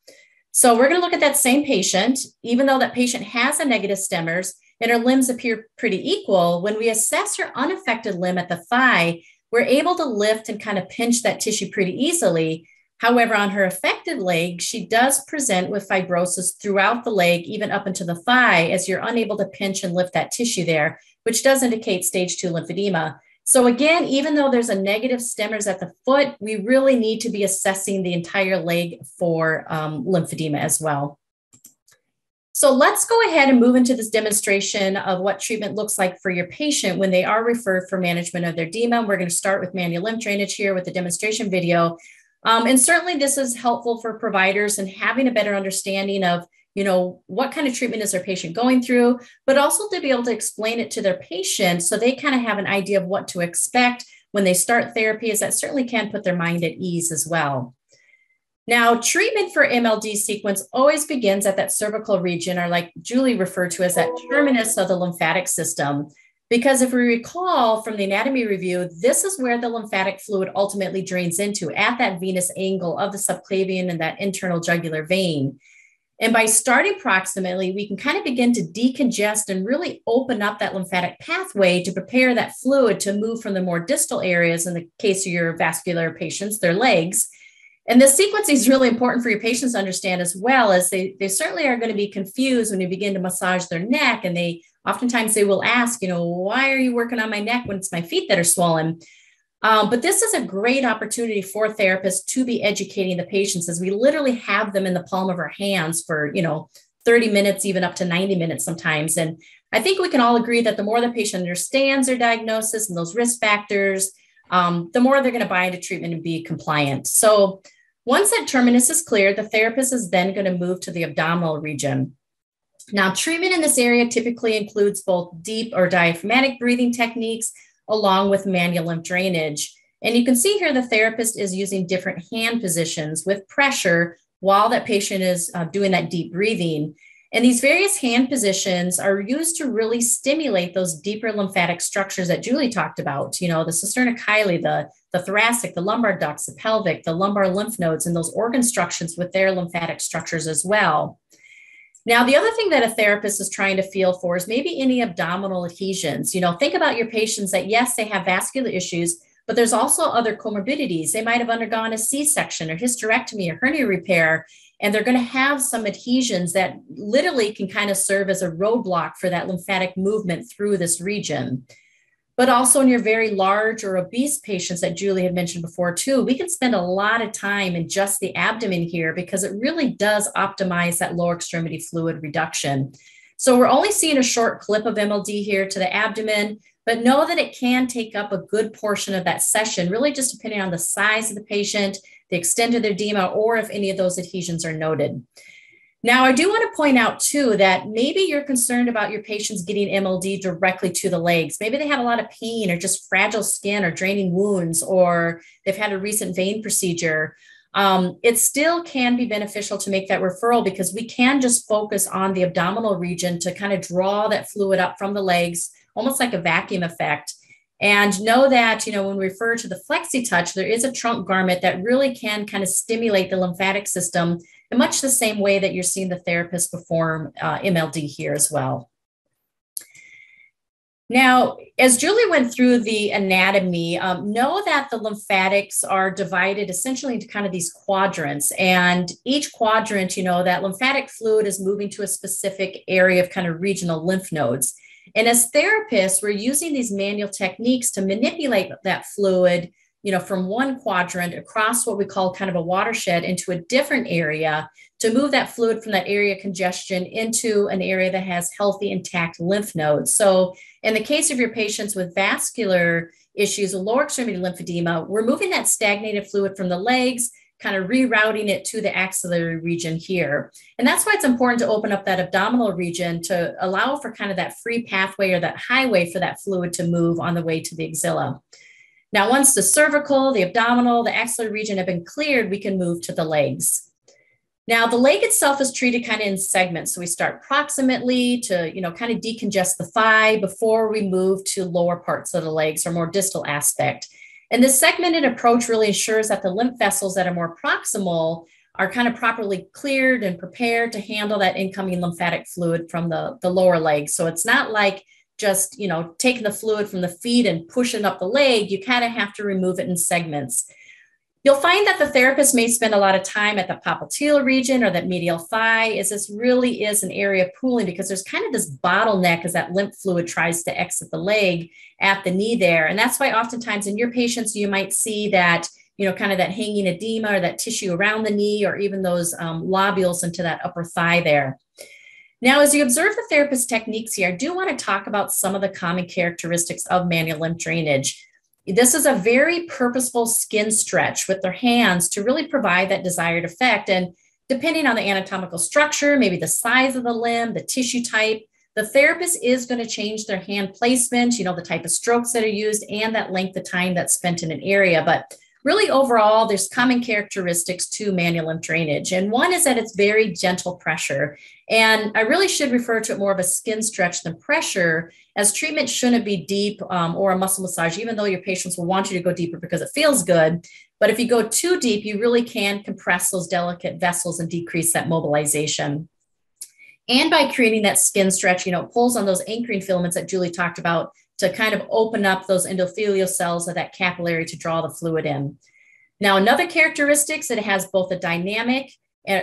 So we're going to look at that same patient, even though that patient has a negative Stemmers and her limbs appear pretty equal. When we assess her unaffected limb at the thigh, we're able to lift and kind of pinch that tissue pretty easily. However, on her affected leg, she does present with fibrosis throughout the leg, even up into the thigh, as you're unable to pinch and lift that tissue there, which does indicate stage two lymphedema. So, again, even though there's a negative Stemmers at the foot, we really need to be assessing the entire leg for um, lymphedema as well. So let's go ahead and move into this demonstration of what treatment looks like for your patient when they are referred for management of their edema. We're going to start with manual lymph drainage here with the demonstration video. Um, and certainly this is helpful for providers and having a better understanding of, you know, what kind of treatment is their patient going through, but also to be able to explain it to their patient so they kind of have an idea of what to expect when they start therapy, is that certainly can put their mind at ease as well. Now, treatment for MLD sequence always begins at that cervical region, or like Julie referred to as that terminus of the lymphatic system. Because if we recall from the anatomy review, this is where the lymphatic fluid ultimately drains into at that venous angle of the subclavian and that internal jugular vein. And by starting proximally, we can kind of begin to decongest and really open up that lymphatic pathway to prepare that fluid to move from the more distal areas, in the case of your vascular patients, their legs, and this sequencing is really important for your patients to understand as well as they, they certainly are going to be confused when you begin to massage their neck. And they oftentimes they will ask, you know, why are you working on my neck when it's my feet that are swollen? Um, but this is a great opportunity for therapists to be educating the patients as we literally have them in the palm of our hands for, you know, 30 minutes, even up to 90 minutes sometimes. And I think we can all agree that the more the patient understands their diagnosis and those risk factors, um, the more they're going to buy into treatment and be compliant. So once that terminus is clear, the therapist is then going to move to the abdominal region. Now, treatment in this area typically includes both deep or diaphragmatic breathing techniques along with manual lymph drainage. And you can see here the therapist is using different hand positions with pressure while that patient is uh, doing that deep breathing. And these various hand positions are used to really stimulate those deeper lymphatic structures that Julie talked about, you know, the cisterna chyli, the, the thoracic, the lumbar ducts, the pelvic, the lumbar lymph nodes, and those organ structures with their lymphatic structures as well. Now, the other thing that a therapist is trying to feel for is maybe any abdominal adhesions. You know, think about your patients that, yes, they have vascular issues, but there's also other comorbidities. They might have undergone a C section or hysterectomy or hernia repair, and they're going to have some adhesions that literally can kind of serve as a roadblock for that lymphatic movement through this region. But also in your very large or obese patients that Julie had mentioned before, too, we can spend a lot of time in just the abdomen here because it really does optimize that lower extremity fluid reduction. So we're only seeing a short clip of MLD here to the abdomen, but know that it can take up a good portion of that session, really just depending on the size of the patient the extent of their edema, or if any of those adhesions are noted. Now, I do want to point out too that maybe you're concerned about your patients getting MLD directly to the legs. Maybe they have a lot of pain or just fragile skin or draining wounds, or they've had a recent vein procedure. Um, it still can be beneficial to make that referral because we can just focus on the abdominal region to kind of draw that fluid up from the legs, almost like a vacuum effect. And know that, you know, when we refer to the FlexiTouch, there is a trunk garment that really can kind of stimulate the lymphatic system in much the same way that you're seeing the therapist perform uh, MLD here as well. Now, as Julie went through the anatomy, um, know that the lymphatics are divided essentially into kind of these quadrants. And each quadrant, you know, that lymphatic fluid is moving to a specific area of kind of regional lymph nodes. And as therapists, we're using these manual techniques to manipulate that fluid, you know, from one quadrant across what we call kind of a watershed into a different area to move that fluid from that area congestion into an area that has healthy, intact lymph nodes. So, in the case of your patients with vascular issues, lower extremity lymphedema, we're moving that stagnated fluid from the legs kind of rerouting it to the axillary region here. And that's why it's important to open up that abdominal region to allow for kind of that free pathway or that highway for that fluid to move on the way to the axilla. Now, once the cervical, the abdominal, the axillary region have been cleared, we can move to the legs. Now, the leg itself is treated kind of in segments. So we start proximately to, you know, kind of decongest the thigh before we move to lower parts of the legs or more distal aspect. And this segmented approach really ensures that the lymph vessels that are more proximal are kind of properly cleared and prepared to handle that incoming lymphatic fluid from the, the lower leg. So it's not like just, you know, taking the fluid from the feet and pushing up the leg. You kind of have to remove it in segments. You'll find that the therapist may spend a lot of time at the popliteal region or that medial thigh, as this really is an area of pooling because there's kind of this bottleneck as that lymph fluid tries to exit the leg at the knee there. And that's why oftentimes in your patients, you might see that, you know, kind of that hanging edema or that tissue around the knee or even those um, lobules into that upper thigh there. Now, as you observe the therapist techniques here, I do want to talk about some of the common characteristics of manual lymph drainage. This is a very purposeful skin stretch with their hands to really provide that desired effect. And depending on the anatomical structure, maybe the size of the limb, the tissue type, the therapist is going to change their hand placement, you know, the type of strokes that are used and that length of time that's spent in an area. But really, overall, there's common characteristics to manual lymph drainage. And one is that it's very gentle pressure. And I really should refer to it more of a skin stretch than pressure, as treatment shouldn't be deep um, or a muscle massage, even though your patients will want you to go deeper because it feels good. But if you go too deep, you really can compress those delicate vessels and decrease that mobilization. And by creating that skin stretch, you know, it pulls on those anchoring filaments that Julie talked about to kind of open up those endothelial cells of that capillary to draw the fluid in. Now, another characteristic is that it has both a dynamic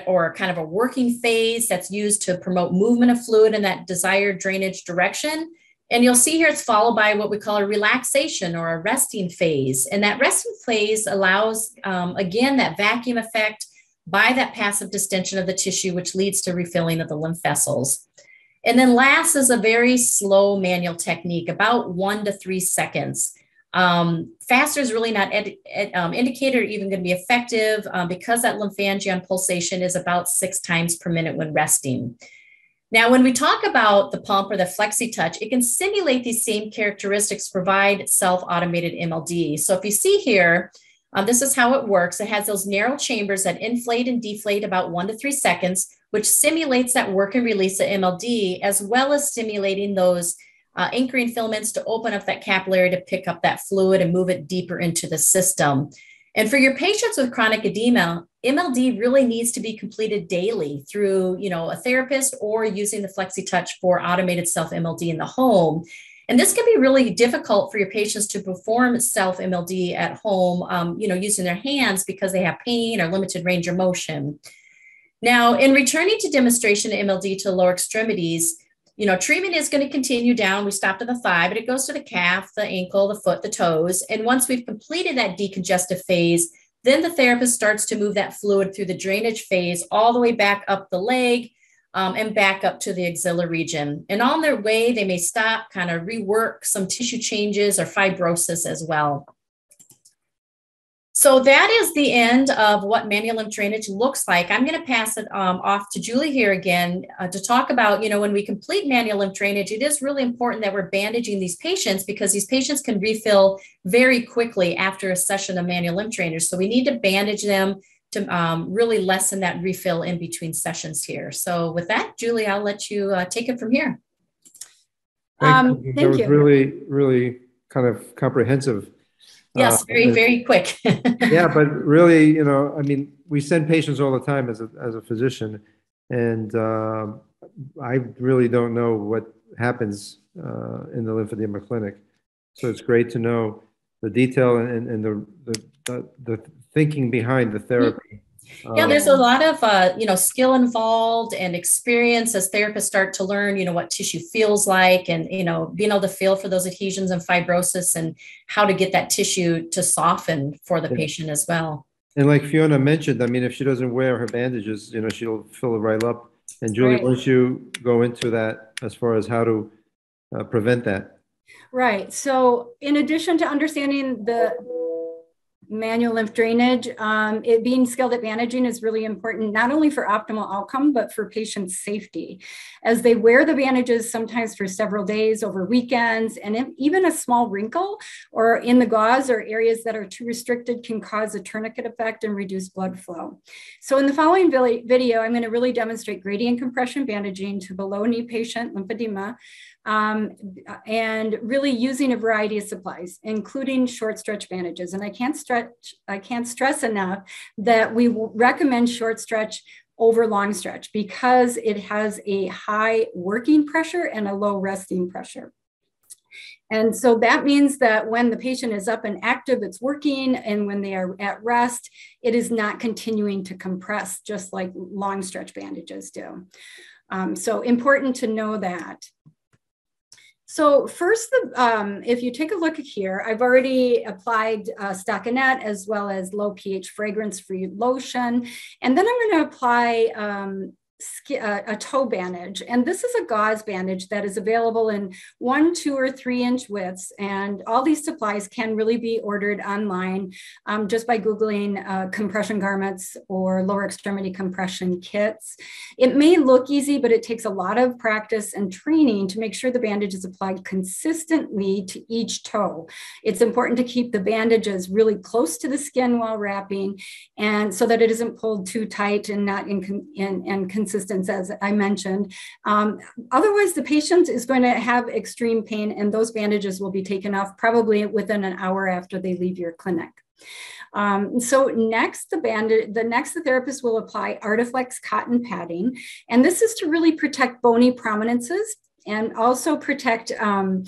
or kind of a working phase that's used to promote movement of fluid in that desired drainage direction. And you'll see here it's followed by what we call a relaxation or a resting phase. And that resting phase allows, um, again, that vacuum effect by that passive distension of the tissue, which leads to refilling of the lymph vessels. And then last is a very slow manual technique, about one to three seconds. Um, faster is really not ed, ed, um, indicated or even going to be effective um, because that lymphangion pulsation is about six times per minute when resting. Now, when we talk about the pump or the FlexiTouch, it can simulate these same characteristics, provide self-automated MLD. So if you see here, um, this is how it works. It has those narrow chambers that inflate and deflate about one to three seconds, which simulates that work and release of MLD, as well as stimulating those uh, anchoring filaments to open up that capillary to pick up that fluid and move it deeper into the system. And for your patients with chronic edema, MLD really needs to be completed daily through, you know, a therapist or using the FlexiTouch for automated self MLD in the home. And this can be really difficult for your patients to perform self MLD at home, um, you know, using their hands because they have pain or limited range of motion. Now, in returning to demonstration MLD to lower extremities, you know, treatment is going to continue down. We stopped at the thigh, but it goes to the calf, the ankle, the foot, the toes. And once we've completed that decongestive phase, then the therapist starts to move that fluid through the drainage phase all the way back up the leg um, and back up to the axilla region. And on their way, they may stop, kind of rework some tissue changes or fibrosis as well. So that is the end of what manual lymph drainage looks like. I'm going to pass it um, off to Julie here again uh, to talk about, you know, when we complete manual lymph drainage, it is really important that we're bandaging these patients because these patients can refill very quickly after a session of manual lymph drainage. So we need to bandage them to um, really lessen that refill in between sessions here. So with that, Julie, I'll let you uh, take it from here. Thank um, you. Thank you. really, really kind of comprehensive Yes, uh, very, very quick. yeah, but really, you know, I mean, we send patients all the time as a, as a physician, and uh, I really don't know what happens uh, in the lymphedema clinic. So it's great to know the detail and, and the, the, the, the thinking behind the therapy yeah, there's a um, lot of uh, you know skill involved and experience as therapists start to learn you know what tissue feels like and you know being able to feel for those adhesions and fibrosis and how to get that tissue to soften for the yeah. patient as well. And like Fiona mentioned, I mean, if she doesn't wear her bandages, you know, she'll fill it right up. And Julie, right. once you go into that as far as how to uh, prevent that. Right. So, in addition to understanding the manual lymph drainage. Um, it being skilled at bandaging is really important, not only for optimal outcome, but for patient safety. As they wear the bandages, sometimes for several days over weekends, and even a small wrinkle or in the gauze or areas that are too restricted can cause a tourniquet effect and reduce blood flow. So in the following video, I'm gonna really demonstrate gradient compression bandaging to below knee patient lymphedema um, and really using a variety of supplies, including short stretch bandages. And I can't stretch, I can't stress enough that we recommend short stretch over long stretch because it has a high working pressure and a low resting pressure. And so that means that when the patient is up and active, it's working. And when they are at rest, it is not continuing to compress, just like long stretch bandages do. Um, so important to know that. So first, the, um, if you take a look here, I've already applied uh, stockinette as well as low pH fragrance-free lotion. And then I'm going to apply um, a toe bandage. And this is a gauze bandage that is available in one, two, or three inch widths. And all these supplies can really be ordered online um, just by Googling uh, compression garments or lower extremity compression kits. It may look easy, but it takes a lot of practice and training to make sure the bandage is applied consistently to each toe. It's important to keep the bandages really close to the skin while wrapping and so that it isn't pulled too tight and not in, in, in as I mentioned. Um, otherwise, the patient is going to have extreme pain, and those bandages will be taken off probably within an hour after they leave your clinic. Um, so next, the bandage, the next the therapist will apply Artiflex cotton padding, and this is to really protect bony prominences and also protect um,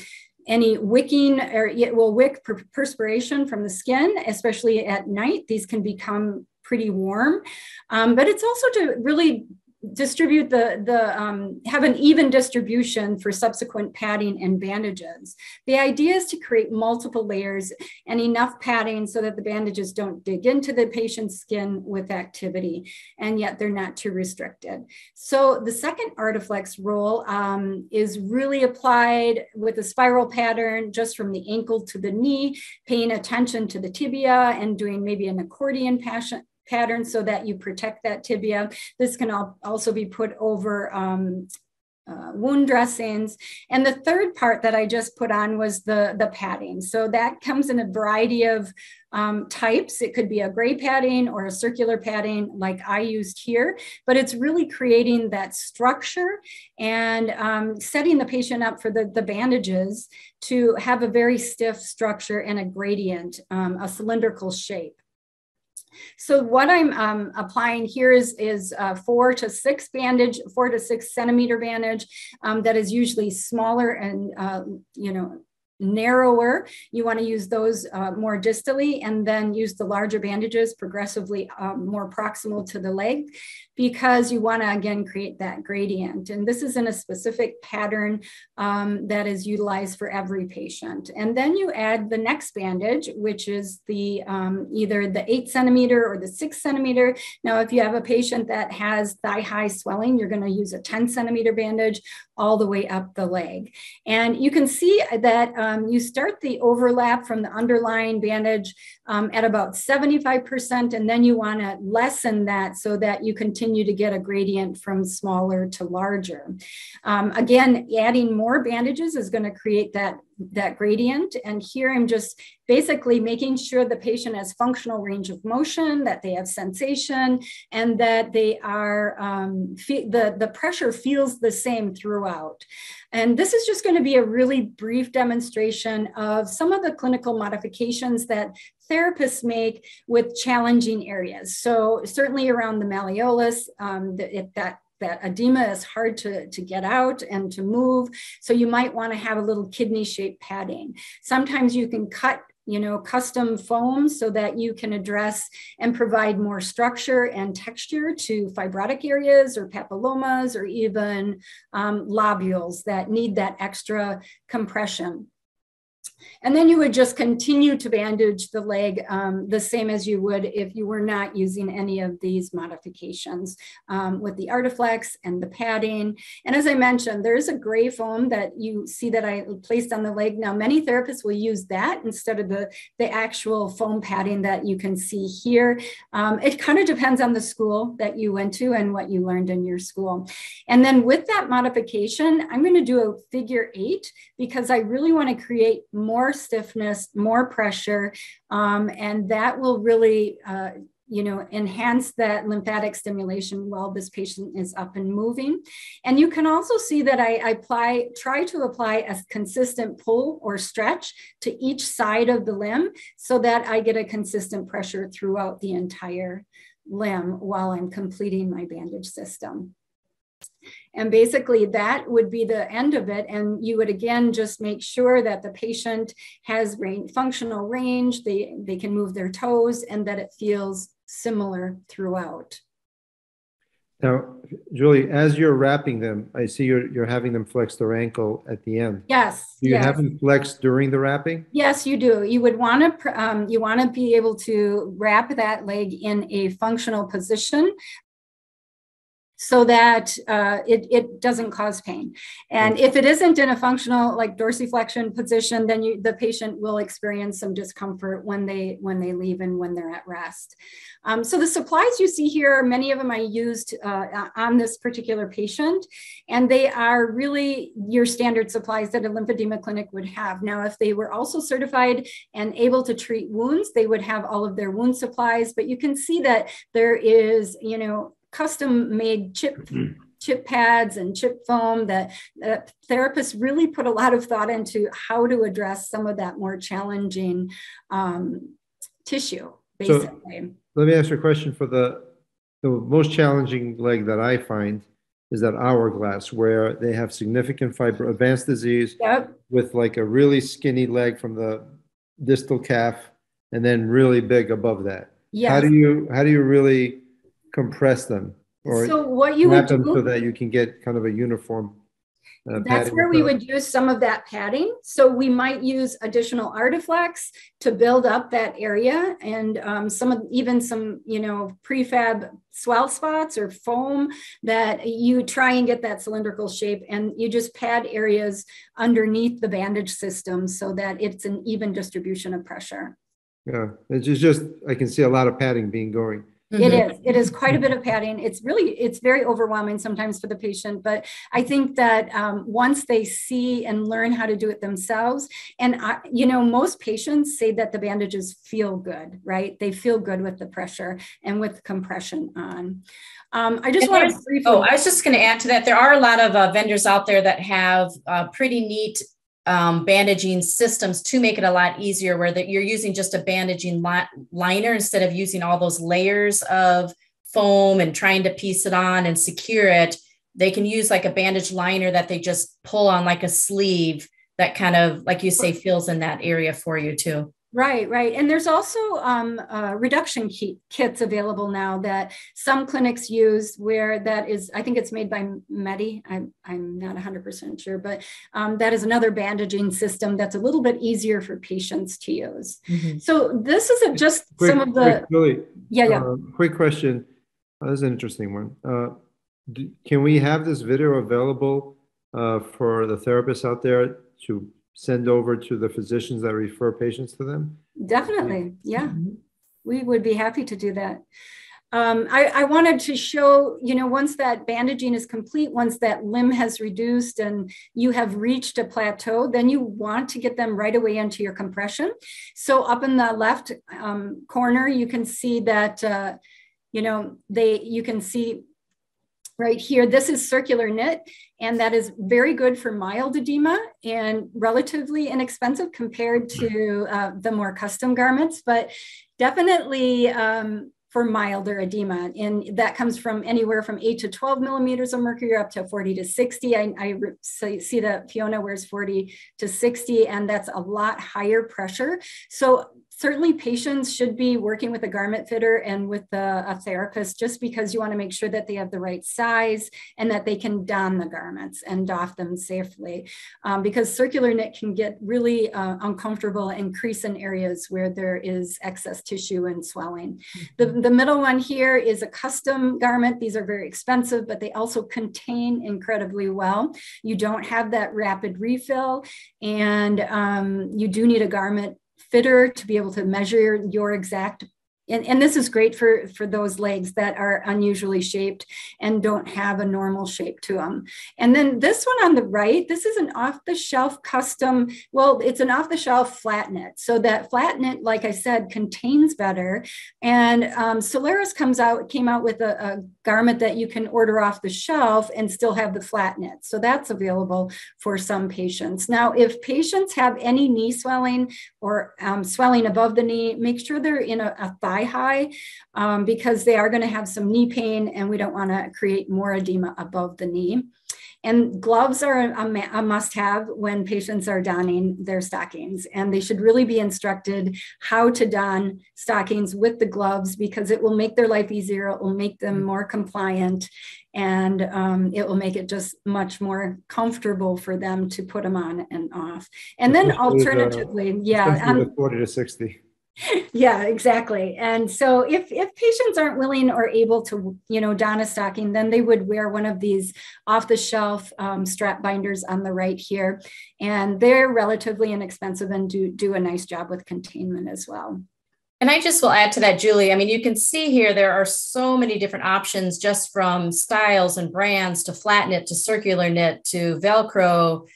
any wicking or it will wick perspiration from the skin, especially at night. These can become pretty warm, um, but it's also to really distribute the, the um, have an even distribution for subsequent padding and bandages. The idea is to create multiple layers and enough padding so that the bandages don't dig into the patient's skin with activity, and yet they're not too restricted. So the second Artiflex roll um, is really applied with a spiral pattern just from the ankle to the knee, paying attention to the tibia and doing maybe an accordion passion, pattern so that you protect that tibia. This can also be put over um, uh, wound dressings. And the third part that I just put on was the, the padding. So that comes in a variety of um, types. It could be a gray padding or a circular padding like I used here, but it's really creating that structure and um, setting the patient up for the, the bandages to have a very stiff structure and a gradient, um, a cylindrical shape. So what I'm um, applying here is, is uh, four to six bandage, four to six centimeter bandage um, that is usually smaller and, uh, you know, narrower, you want to use those uh, more distally and then use the larger bandages progressively um, more proximal to the leg because you want to again create that gradient. And this is in a specific pattern um, that is utilized for every patient. And then you add the next bandage, which is the um, either the eight centimeter or the six centimeter. Now, if you have a patient that has thigh high swelling, you're going to use a 10 centimeter bandage all the way up the leg. And you can see that um, you start the overlap from the underlying bandage um, at about 75%, and then you want to lessen that so that you continue to get a gradient from smaller to larger. Um, again, adding more bandages is going to create that that gradient. And here I'm just basically making sure the patient has functional range of motion, that they have sensation, and that they are, um, the, the pressure feels the same throughout. And this is just going to be a really brief demonstration of some of the clinical modifications that therapists make with challenging areas. So certainly around the malleolus, um, the, that that edema is hard to, to get out and to move. So you might want to have a little kidney shaped padding. Sometimes you can cut you know, custom foam so that you can address and provide more structure and texture to fibrotic areas or papillomas or even um, lobules that need that extra compression. And then you would just continue to bandage the leg um, the same as you would if you were not using any of these modifications um, with the Artiflex and the padding. And as I mentioned, there is a gray foam that you see that I placed on the leg. Now, many therapists will use that instead of the, the actual foam padding that you can see here. Um, it kind of depends on the school that you went to and what you learned in your school. And then with that modification, I'm going to do a figure eight because I really want to create more stiffness, more pressure, um, and that will really, uh, you know, enhance that lymphatic stimulation while this patient is up and moving. And you can also see that I, I apply, try to apply a consistent pull or stretch to each side of the limb so that I get a consistent pressure throughout the entire limb while I'm completing my bandage system. And basically, that would be the end of it. And you would again just make sure that the patient has range, functional range, they, they can move their toes, and that it feels similar throughout. Now, Julie, as you're wrapping them, I see you're, you're having them flex their ankle at the end. Yes. Do you yes. have them flex during the wrapping? Yes, you do. You would want to um, you want to be able to wrap that leg in a functional position so that uh, it, it doesn't cause pain. And if it isn't in a functional like dorsiflexion position, then you, the patient will experience some discomfort when they when they leave and when they're at rest. Um, so the supplies you see here, many of them I used uh, on this particular patient, and they are really your standard supplies that a lymphedema clinic would have. Now, if they were also certified and able to treat wounds, they would have all of their wound supplies, but you can see that there is, you know, custom made chip mm-hmm. chip pads and chip foam that, that, therapists really put a lot of thought into how to address some of that more challenging um, tissue basically so let me ask you a question for the the most challenging leg that i find is that hourglass where they have significant fiber advanced disease yep. with like a really skinny leg from the distal calf and then really big above that yes. how do you how do you really compress them or so what you would them do, so that you can get kind of a uniform uh, that's where we would use some of that padding. So we might use additional Artiflex to build up that area and um, some of even some, you know, prefab swell spots or foam that you try and get that cylindrical shape and you just pad areas underneath the bandage system so that it's an even distribution of pressure. Yeah, it's just, I can see a lot of padding being going. Mm-hmm. It is. It is quite a bit of padding. It's really, it's very overwhelming sometimes for the patient. But I think that um, once they see and learn how to do it themselves, and I, you know, most patients say that the bandages feel good, right? They feel good with the pressure and with compression on. Um, I just want to. Oh, I was just going to add to that. There are a lot of uh, vendors out there that have uh, pretty neat um, bandaging systems to make it a lot easier where that you're using just a bandaging li- liner instead of using all those layers of foam and trying to piece it on and secure it. They can use like a bandage liner that they just pull on like a sleeve that kind of like you say fills in that area for you too Right, right. And there's also um, uh, reduction kits available now that some clinics use where that is, I think it's made by Medi. I'm, I'm not 100% sure, but um, that is another bandaging system that's a little bit easier for patients to use. Mm-hmm. So this is a, just quick, some of the. Really, yeah, yeah. Uh, quick question. Oh, this is an interesting one. Uh, do, can we have this video available uh, for the therapists out there to send over to the physicians that refer patients to them? Definitely, yeah. Mm-hmm. We would be happy to do that. Um, I, I, wanted to show, you know, once that bandaging is complete, once that limb has reduced and you have reached a plateau, then you want to get them right away into your compression. So up in the left um, corner, you can see that, uh, you know, they, you can see right here, this is circular knit, and that is very good for mild edema and relatively inexpensive compared to uh, the more custom garments, but definitely um, for milder edema. And that comes from anywhere from 8 to 12 millimeters of mercury up to 40 to 60. I, I see that Fiona wears 40 to 60, and that's a lot higher pressure. So certainly patients should be working with a garment fitter and with a, a therapist just because you want to make sure that they have the right size and that they can don the garments and doff them safely. Um, because circular knit can get really uh, uncomfortable and crease in areas where there is excess tissue and swelling. The, the middle one here is a custom garment. These are very expensive, but they also contain incredibly well. You don't have that rapid refill and um, you do need a garment fitter to be able to measure your exact and, and this is great for, for those legs that are unusually shaped and don't have a normal shape to them. And then this one on the right, this is an off the shelf custom, well, it's an off the shelf flat knit. So that flat knit, like I said, contains better. And um, Solaris comes out, came out with a, a garment that you can order off the shelf and still have the flat knit. So that's available for some patients. Now, if patients have any knee swelling or um, swelling above the knee, make sure they're in a, a thigh high um, because they are going to have some knee pain and we don't want to create more edema above the knee. And gloves are a, a must have when patients are donning their stockings. And they should really be instructed how to don stockings with the gloves because it will make their life easier. It will make them more compliant and um, it will make it just much more comfortable for them to put them on and off. And then alternatively, the, yeah. Um, 40 to 60 yeah exactly and so if if patients aren't willing or able to you know don a stocking then they would wear one of these off the shelf um, strap binders on the right here and they're relatively inexpensive and do do a nice job with containment as well and I just will add to that, Julie. I mean, you can see here there are so many different options, just from styles and brands to flat knit to circular knit to Velcro.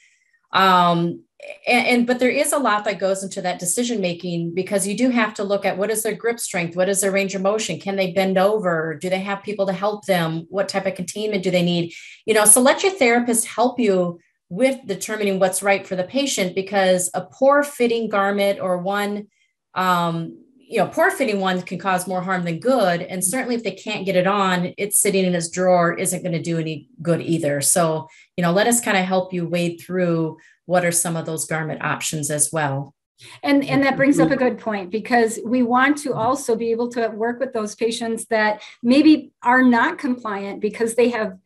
Um, and, and, but there is a lot that goes into that decision making because you do have to look at what is their grip strength? What is their range of motion? Can they bend over? Do they have people to help them? What type of containment do they need? You know so let your therapist help you with determining what's right for the patient because a poor fitting garment or one um, you know poor fitting one can cause more harm than good. And certainly if they can't get it on it's sitting in his drawer isn't going to do any good either. So you know let us kind of help you wade through what are some of those garment options as well and, and that brings up a good point because we want to also be able to work with those patients that maybe are not compliant because they have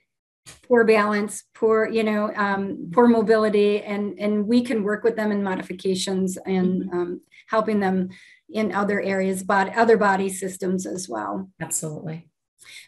poor balance, poor, you know, um, poor mobility, and and we can work with them in modifications and mm-hmm. um, helping them in other areas, but other body systems as well. Absolutely.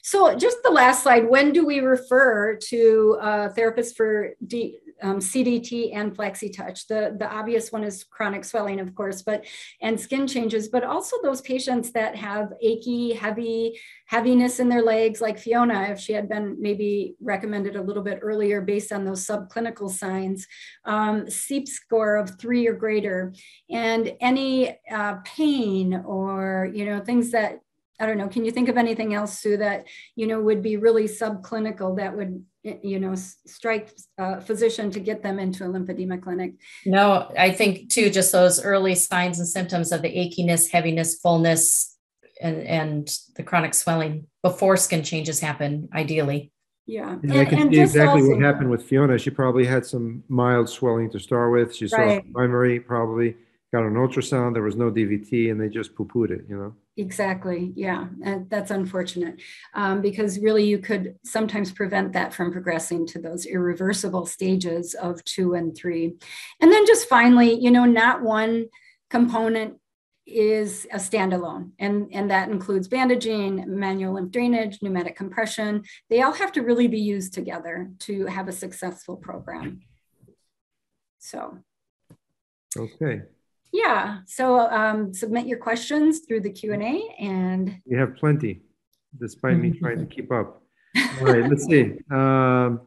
So, just the last slide. When do we refer to uh, therapists for D, um, CDT and FlexiTouch. The, the obvious one is chronic swelling, of course, but and skin changes, but also those patients that have achy, heavy, heaviness in their legs, like Fiona, if she had been maybe recommended a little bit earlier based on those subclinical signs, um, CEAP score of three or greater, and any uh, pain or you know things that I don't know. Can you think of anything else, Sue, that you know would be really subclinical that would you know strike a physician to get them into a lymphedema clinic? No, I think too just those early signs and symptoms of the achiness, heaviness, fullness, and and the chronic swelling before skin changes happen. Ideally. Yeah, and, I can see exactly also, what happened with Fiona. She probably had some mild swelling to start with. She saw primary probably got an ultrasound. There was no DVT, and they just poo-pooed it. You know. Exactly. Yeah, and that's unfortunate um, because really you could sometimes prevent that from progressing to those irreversible stages of two and three, and then just finally, you know, not one component is a standalone and and that includes bandaging manual lymph drainage pneumatic compression. They all have to really be used together to have a successful program. So. Okay yeah, so um, submit your questions through the Q&A and... We have plenty, despite me trying to keep up. All right, let's see. Um,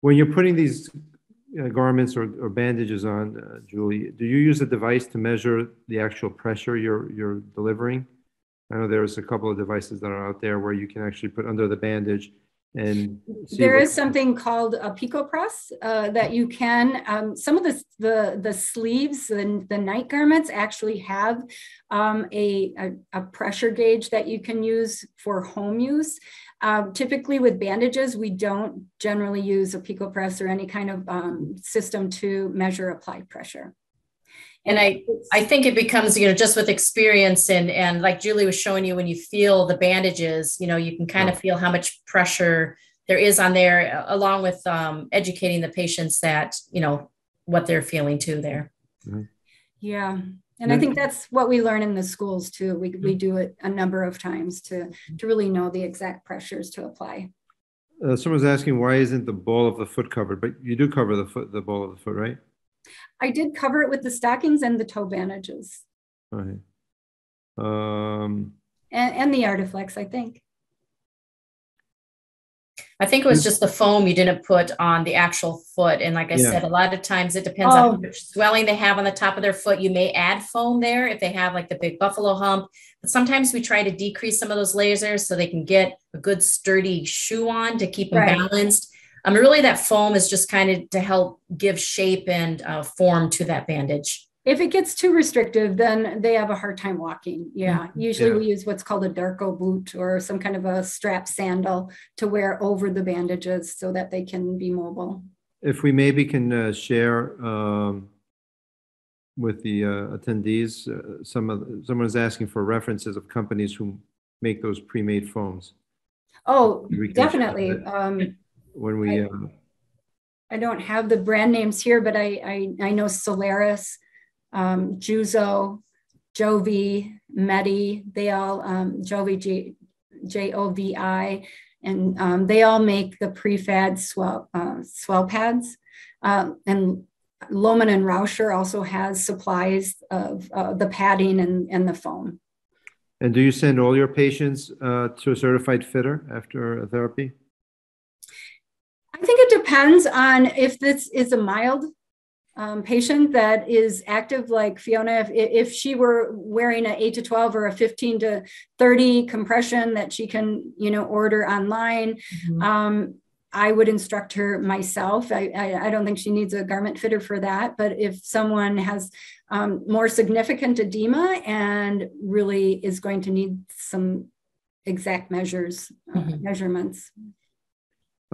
when you're putting these uh, garments or, or, bandages on, uh, Julie, do you use a device to measure the actual pressure you're, you're delivering? I know there's a couple of devices that are out there where you can actually put under the bandage and there is something called a PicoPress uh, that you can um, some of the the, the sleeves and the night garments actually have um, a, a, a, pressure gauge that you can use for home use. Uh, typically with bandages we don't generally use a PicoPress or any kind of um, system to measure applied pressure and I, I think it becomes, you know, just with experience and and like Julie was showing you when you feel the bandages, you know, you can kind of feel how much pressure there is on there, along with um, educating the patients that you know what they're feeling too there. Mm-hmm. Yeah. And I think that's what we learn in the schools too. We, we do it a number of times to, to really know the exact pressures to apply. Uh, someone's asking why isn't the ball of the foot covered? But you do cover the foot, the ball of the foot, right? I did cover it with the stockings and the toe bandages. Right. Um, and, and the Artiflex, I think. I think it was just the foam you didn't put on the actual foot. And like I yeah. said, a lot of times it depends oh. on how much swelling they have on the top of their foot. You may add foam there if they have like the big buffalo hump. But sometimes we try to decrease some of those lasers so they can get a good sturdy shoe on to keep them right. balanced. Um, really, that foam is just kind of to help give shape and uh, form to that bandage. If it gets too restrictive, then they have a hard time walking. Yeah. Mm-hmm. Usually yeah. we use what's called a Darco boot or some kind of a strap sandal to wear over the bandages so that they can be mobile. If we maybe can uh, share um, with the uh, attendees, uh, some of someone is asking for references of companies who make those pre-made foams. Oh, definitely. Um, when we. I, uh, I, don't have the brand names here, but I I, I know Solaris, um, Juzo, Jovi, Medi. They all um, Jovi J J O V I, and um, they all make the prefab swell uh, swell pads. Um, and Lohmann and Rauscher also has supplies of uh, the padding and, and the foam. And do you send all your patients uh, to a certified fitter after a therapy? I think it depends on if this is a mild um, patient that is active, like Fiona, if, if she were wearing an 8 to 12 or a 15 to 30 compression that she can, you know, order online. Mm-hmm. Um, I would instruct her myself. I, I, I, don't think she needs a garment fitter for that. But if someone has um, more significant edema and really is going to need some exact measures, uh, mm-hmm. measurements,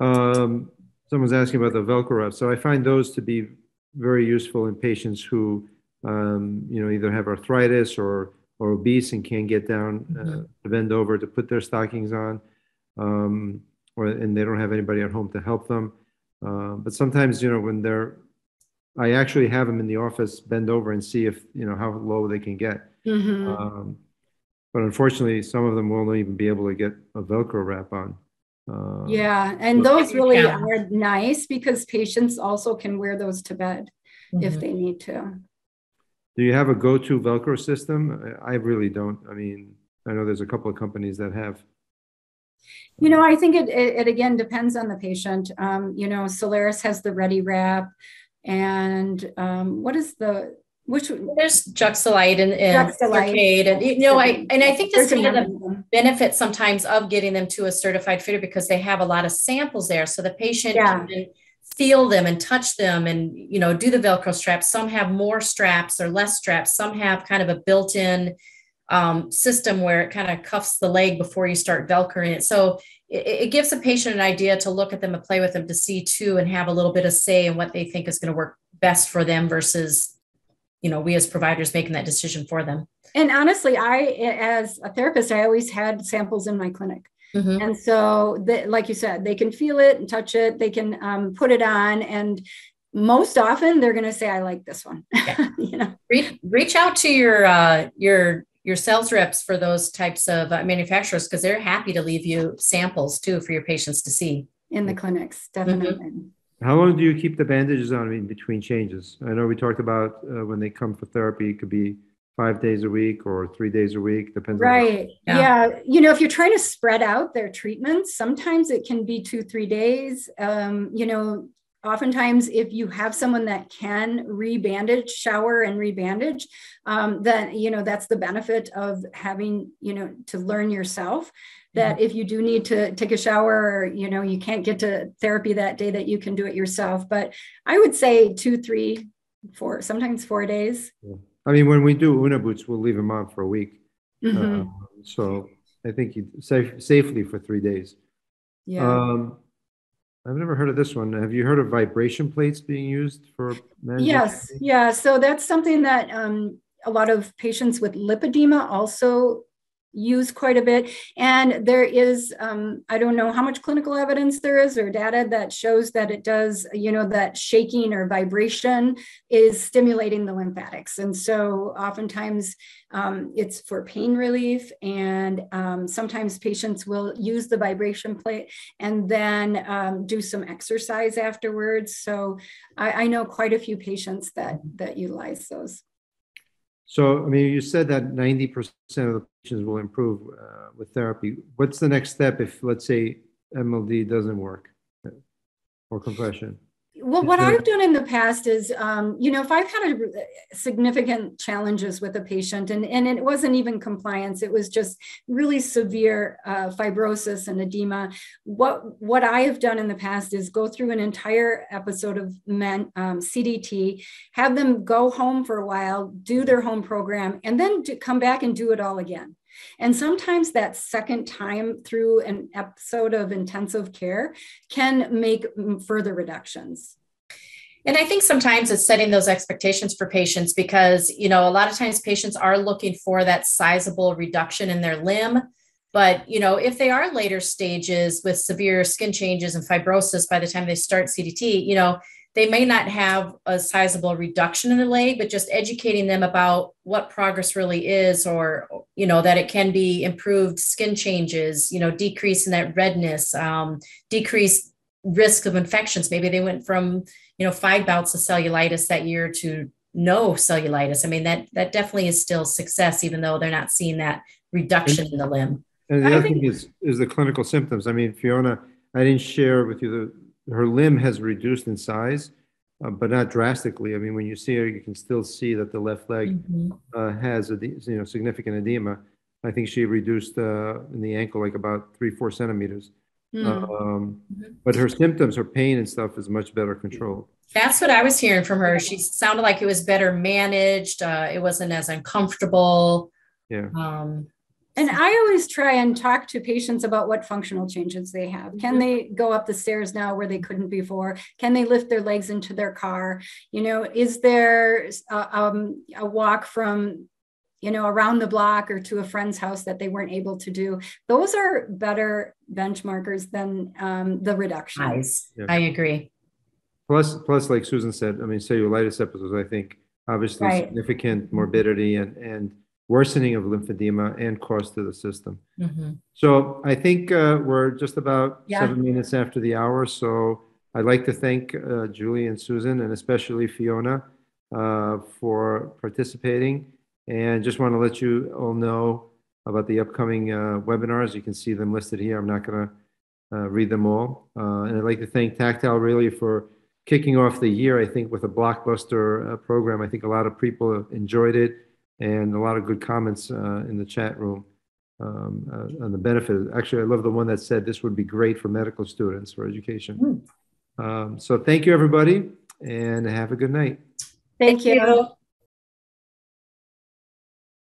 um, someone's asking about the Velcro wrap. So I find those to be very useful in patients who, um, you know, either have arthritis or or obese and can't get down uh, mm-hmm. to bend over to put their stockings on, um, or and they don't have anybody at home to help them. Uh, but sometimes, you know, when they're, I actually have them in the office bend over and see if you know how low they can get. Mm-hmm. Um, but unfortunately, some of them won't even be able to get a Velcro wrap on. Uh, yeah, and those really are nice because patients also can wear those to bed mm-hmm. if they need to. Do you have a go-to Velcro system? I really don't. I mean, I know there's a couple of companies that have. You know, I think it, it, it again depends on the patient. Um, you know, Solaris has the Ready Wrap, and um, what is the which there's Juxtalite and, and Juxalite. and you know I and I think this kind of the benefit sometimes of getting them to a certified fitter because they have a lot of samples there, so the patient yeah. can feel them and touch them and you know do the Velcro straps. Some have more straps or less straps. Some have kind of a built-in um, system where it kind of cuffs the leg before you start Velcroing it. So it, it gives a patient an idea to look at them and play with them to see too and have a little bit of say in what they think is going to work best for them versus you know we as providers making that decision for them. And honestly i as a therapist i always had samples in my clinic. Mm-hmm. and so the, like you said they can feel it and touch it. They can um, put it on. And most often they're going to say i like this one. Yeah. you know? Reach, reach out to your uh, your your sales reps for those types of uh, manufacturers because they're happy to leave you samples too for your patients to see. In the clinics definitely. mm-hmm. How long do you keep the bandages on in between changes? I know we talked about uh, when they come for therapy, it could be five days a week or three days a week, depends. Right. Yeah. yeah. You know, if you're trying to spread out their treatments, sometimes it can be two, three days. Um, you know, oftentimes if you have someone that can rebandage shower and rebandage um, then you know that's the benefit of having you know to learn yourself that mm-hmm. if you do need to take a shower or you know you can't get to therapy that day that you can do it yourself. But i would say two three four sometimes four days. I mean when we do Unna boots we'll leave them on for a week. Mm-hmm. uh, so i think you safe safely for three days. Yeah. Um, I've never heard of this one. Have you heard of vibration plates being used for managing? Yes, yeah. So that's something that um, a lot of patients with lipedema also use quite a bit. And there is, um, I don't know how much clinical evidence there is or data that shows that it does, you know, that shaking or vibration is stimulating the lymphatics. And so oftentimes um, it's for pain relief. And um, sometimes patients will use the vibration plate and then um, do some exercise afterwards. So I, I know quite a few patients that, that utilize those. So, I mean, you said that 90% of the will improve uh, with therapy. What's the next step if, let's say, MLD doesn't work or compression? Well, what I've done in the past is, um, you know, if I've had a, significant challenges with a patient, and, and it wasn't even compliance, it was just really severe uh, fibrosis and edema. What what I have done in the past is go through an entire episode of men, um, CDT, have them go home for a while, do their home program, and then come back and do it all again. And sometimes that second time through an episode of intensive care can make further reductions. And I think sometimes it's setting those expectations for patients because, you know, a lot of times patients are looking for that sizable reduction in their limb. But, you know, if they are later stages with severe skin changes and fibrosis by the time they start CDT, you know, they may not have a sizable reduction in the leg, but just educating them about what progress really is, or you know that it can be improved skin changes, you know, decrease in that redness, um, decrease risk of infections. Maybe they went from you know five bouts of cellulitis that year to no cellulitis. I mean that that definitely is still success, even though they're not seeing that reduction in the limb. And the other thing is is the clinical symptoms. I mean, Fiona, I didn't share with you the her limb has reduced in size, uh, but not drastically. I mean, when you see her, you can still see that the left leg mm-hmm. uh, has a you know significant edema. I think she reduced uh, in the ankle like about three four centimeters. Mm. Um, mm-hmm. But her symptoms, her pain and stuff, is much better controlled. That's what I was hearing from her. She sounded like it was better managed. Uh, it wasn't as uncomfortable. Yeah. Um, and I always try and talk to patients about what functional changes they have. Can mm-hmm. they go up the stairs now where they couldn't before? Can they lift their legs into their car? You know, is there a, um, a walk from you know around the block or to a friend's house that they weren't able to do those are better benchmarkers than um, the reduction nice. Yeah. i agree plus plus like susan said i mean cellulitis episodes i think obviously right. significant morbidity and and worsening of lymphedema and cost to the system. Mm-hmm. So I think uh, we're just about yeah. seven minutes after the hour. So I'd like to thank uh, Julie and Susan, and especially Fiona, uh, for participating. And just want to let you all know about the upcoming uh, webinars. You can see them listed here. I'm not going to uh, read them all. Uh, and I'd like to thank Tactile really for kicking off the year, I think, with a blockbuster program. I think a lot of people enjoyed it and a lot of good comments uh, in the chat room um, uh, on the benefit. Actually, I love the one that said this would be great for medical students for education. Mm. Um, so thank you, everybody, and have a good night. Thank you.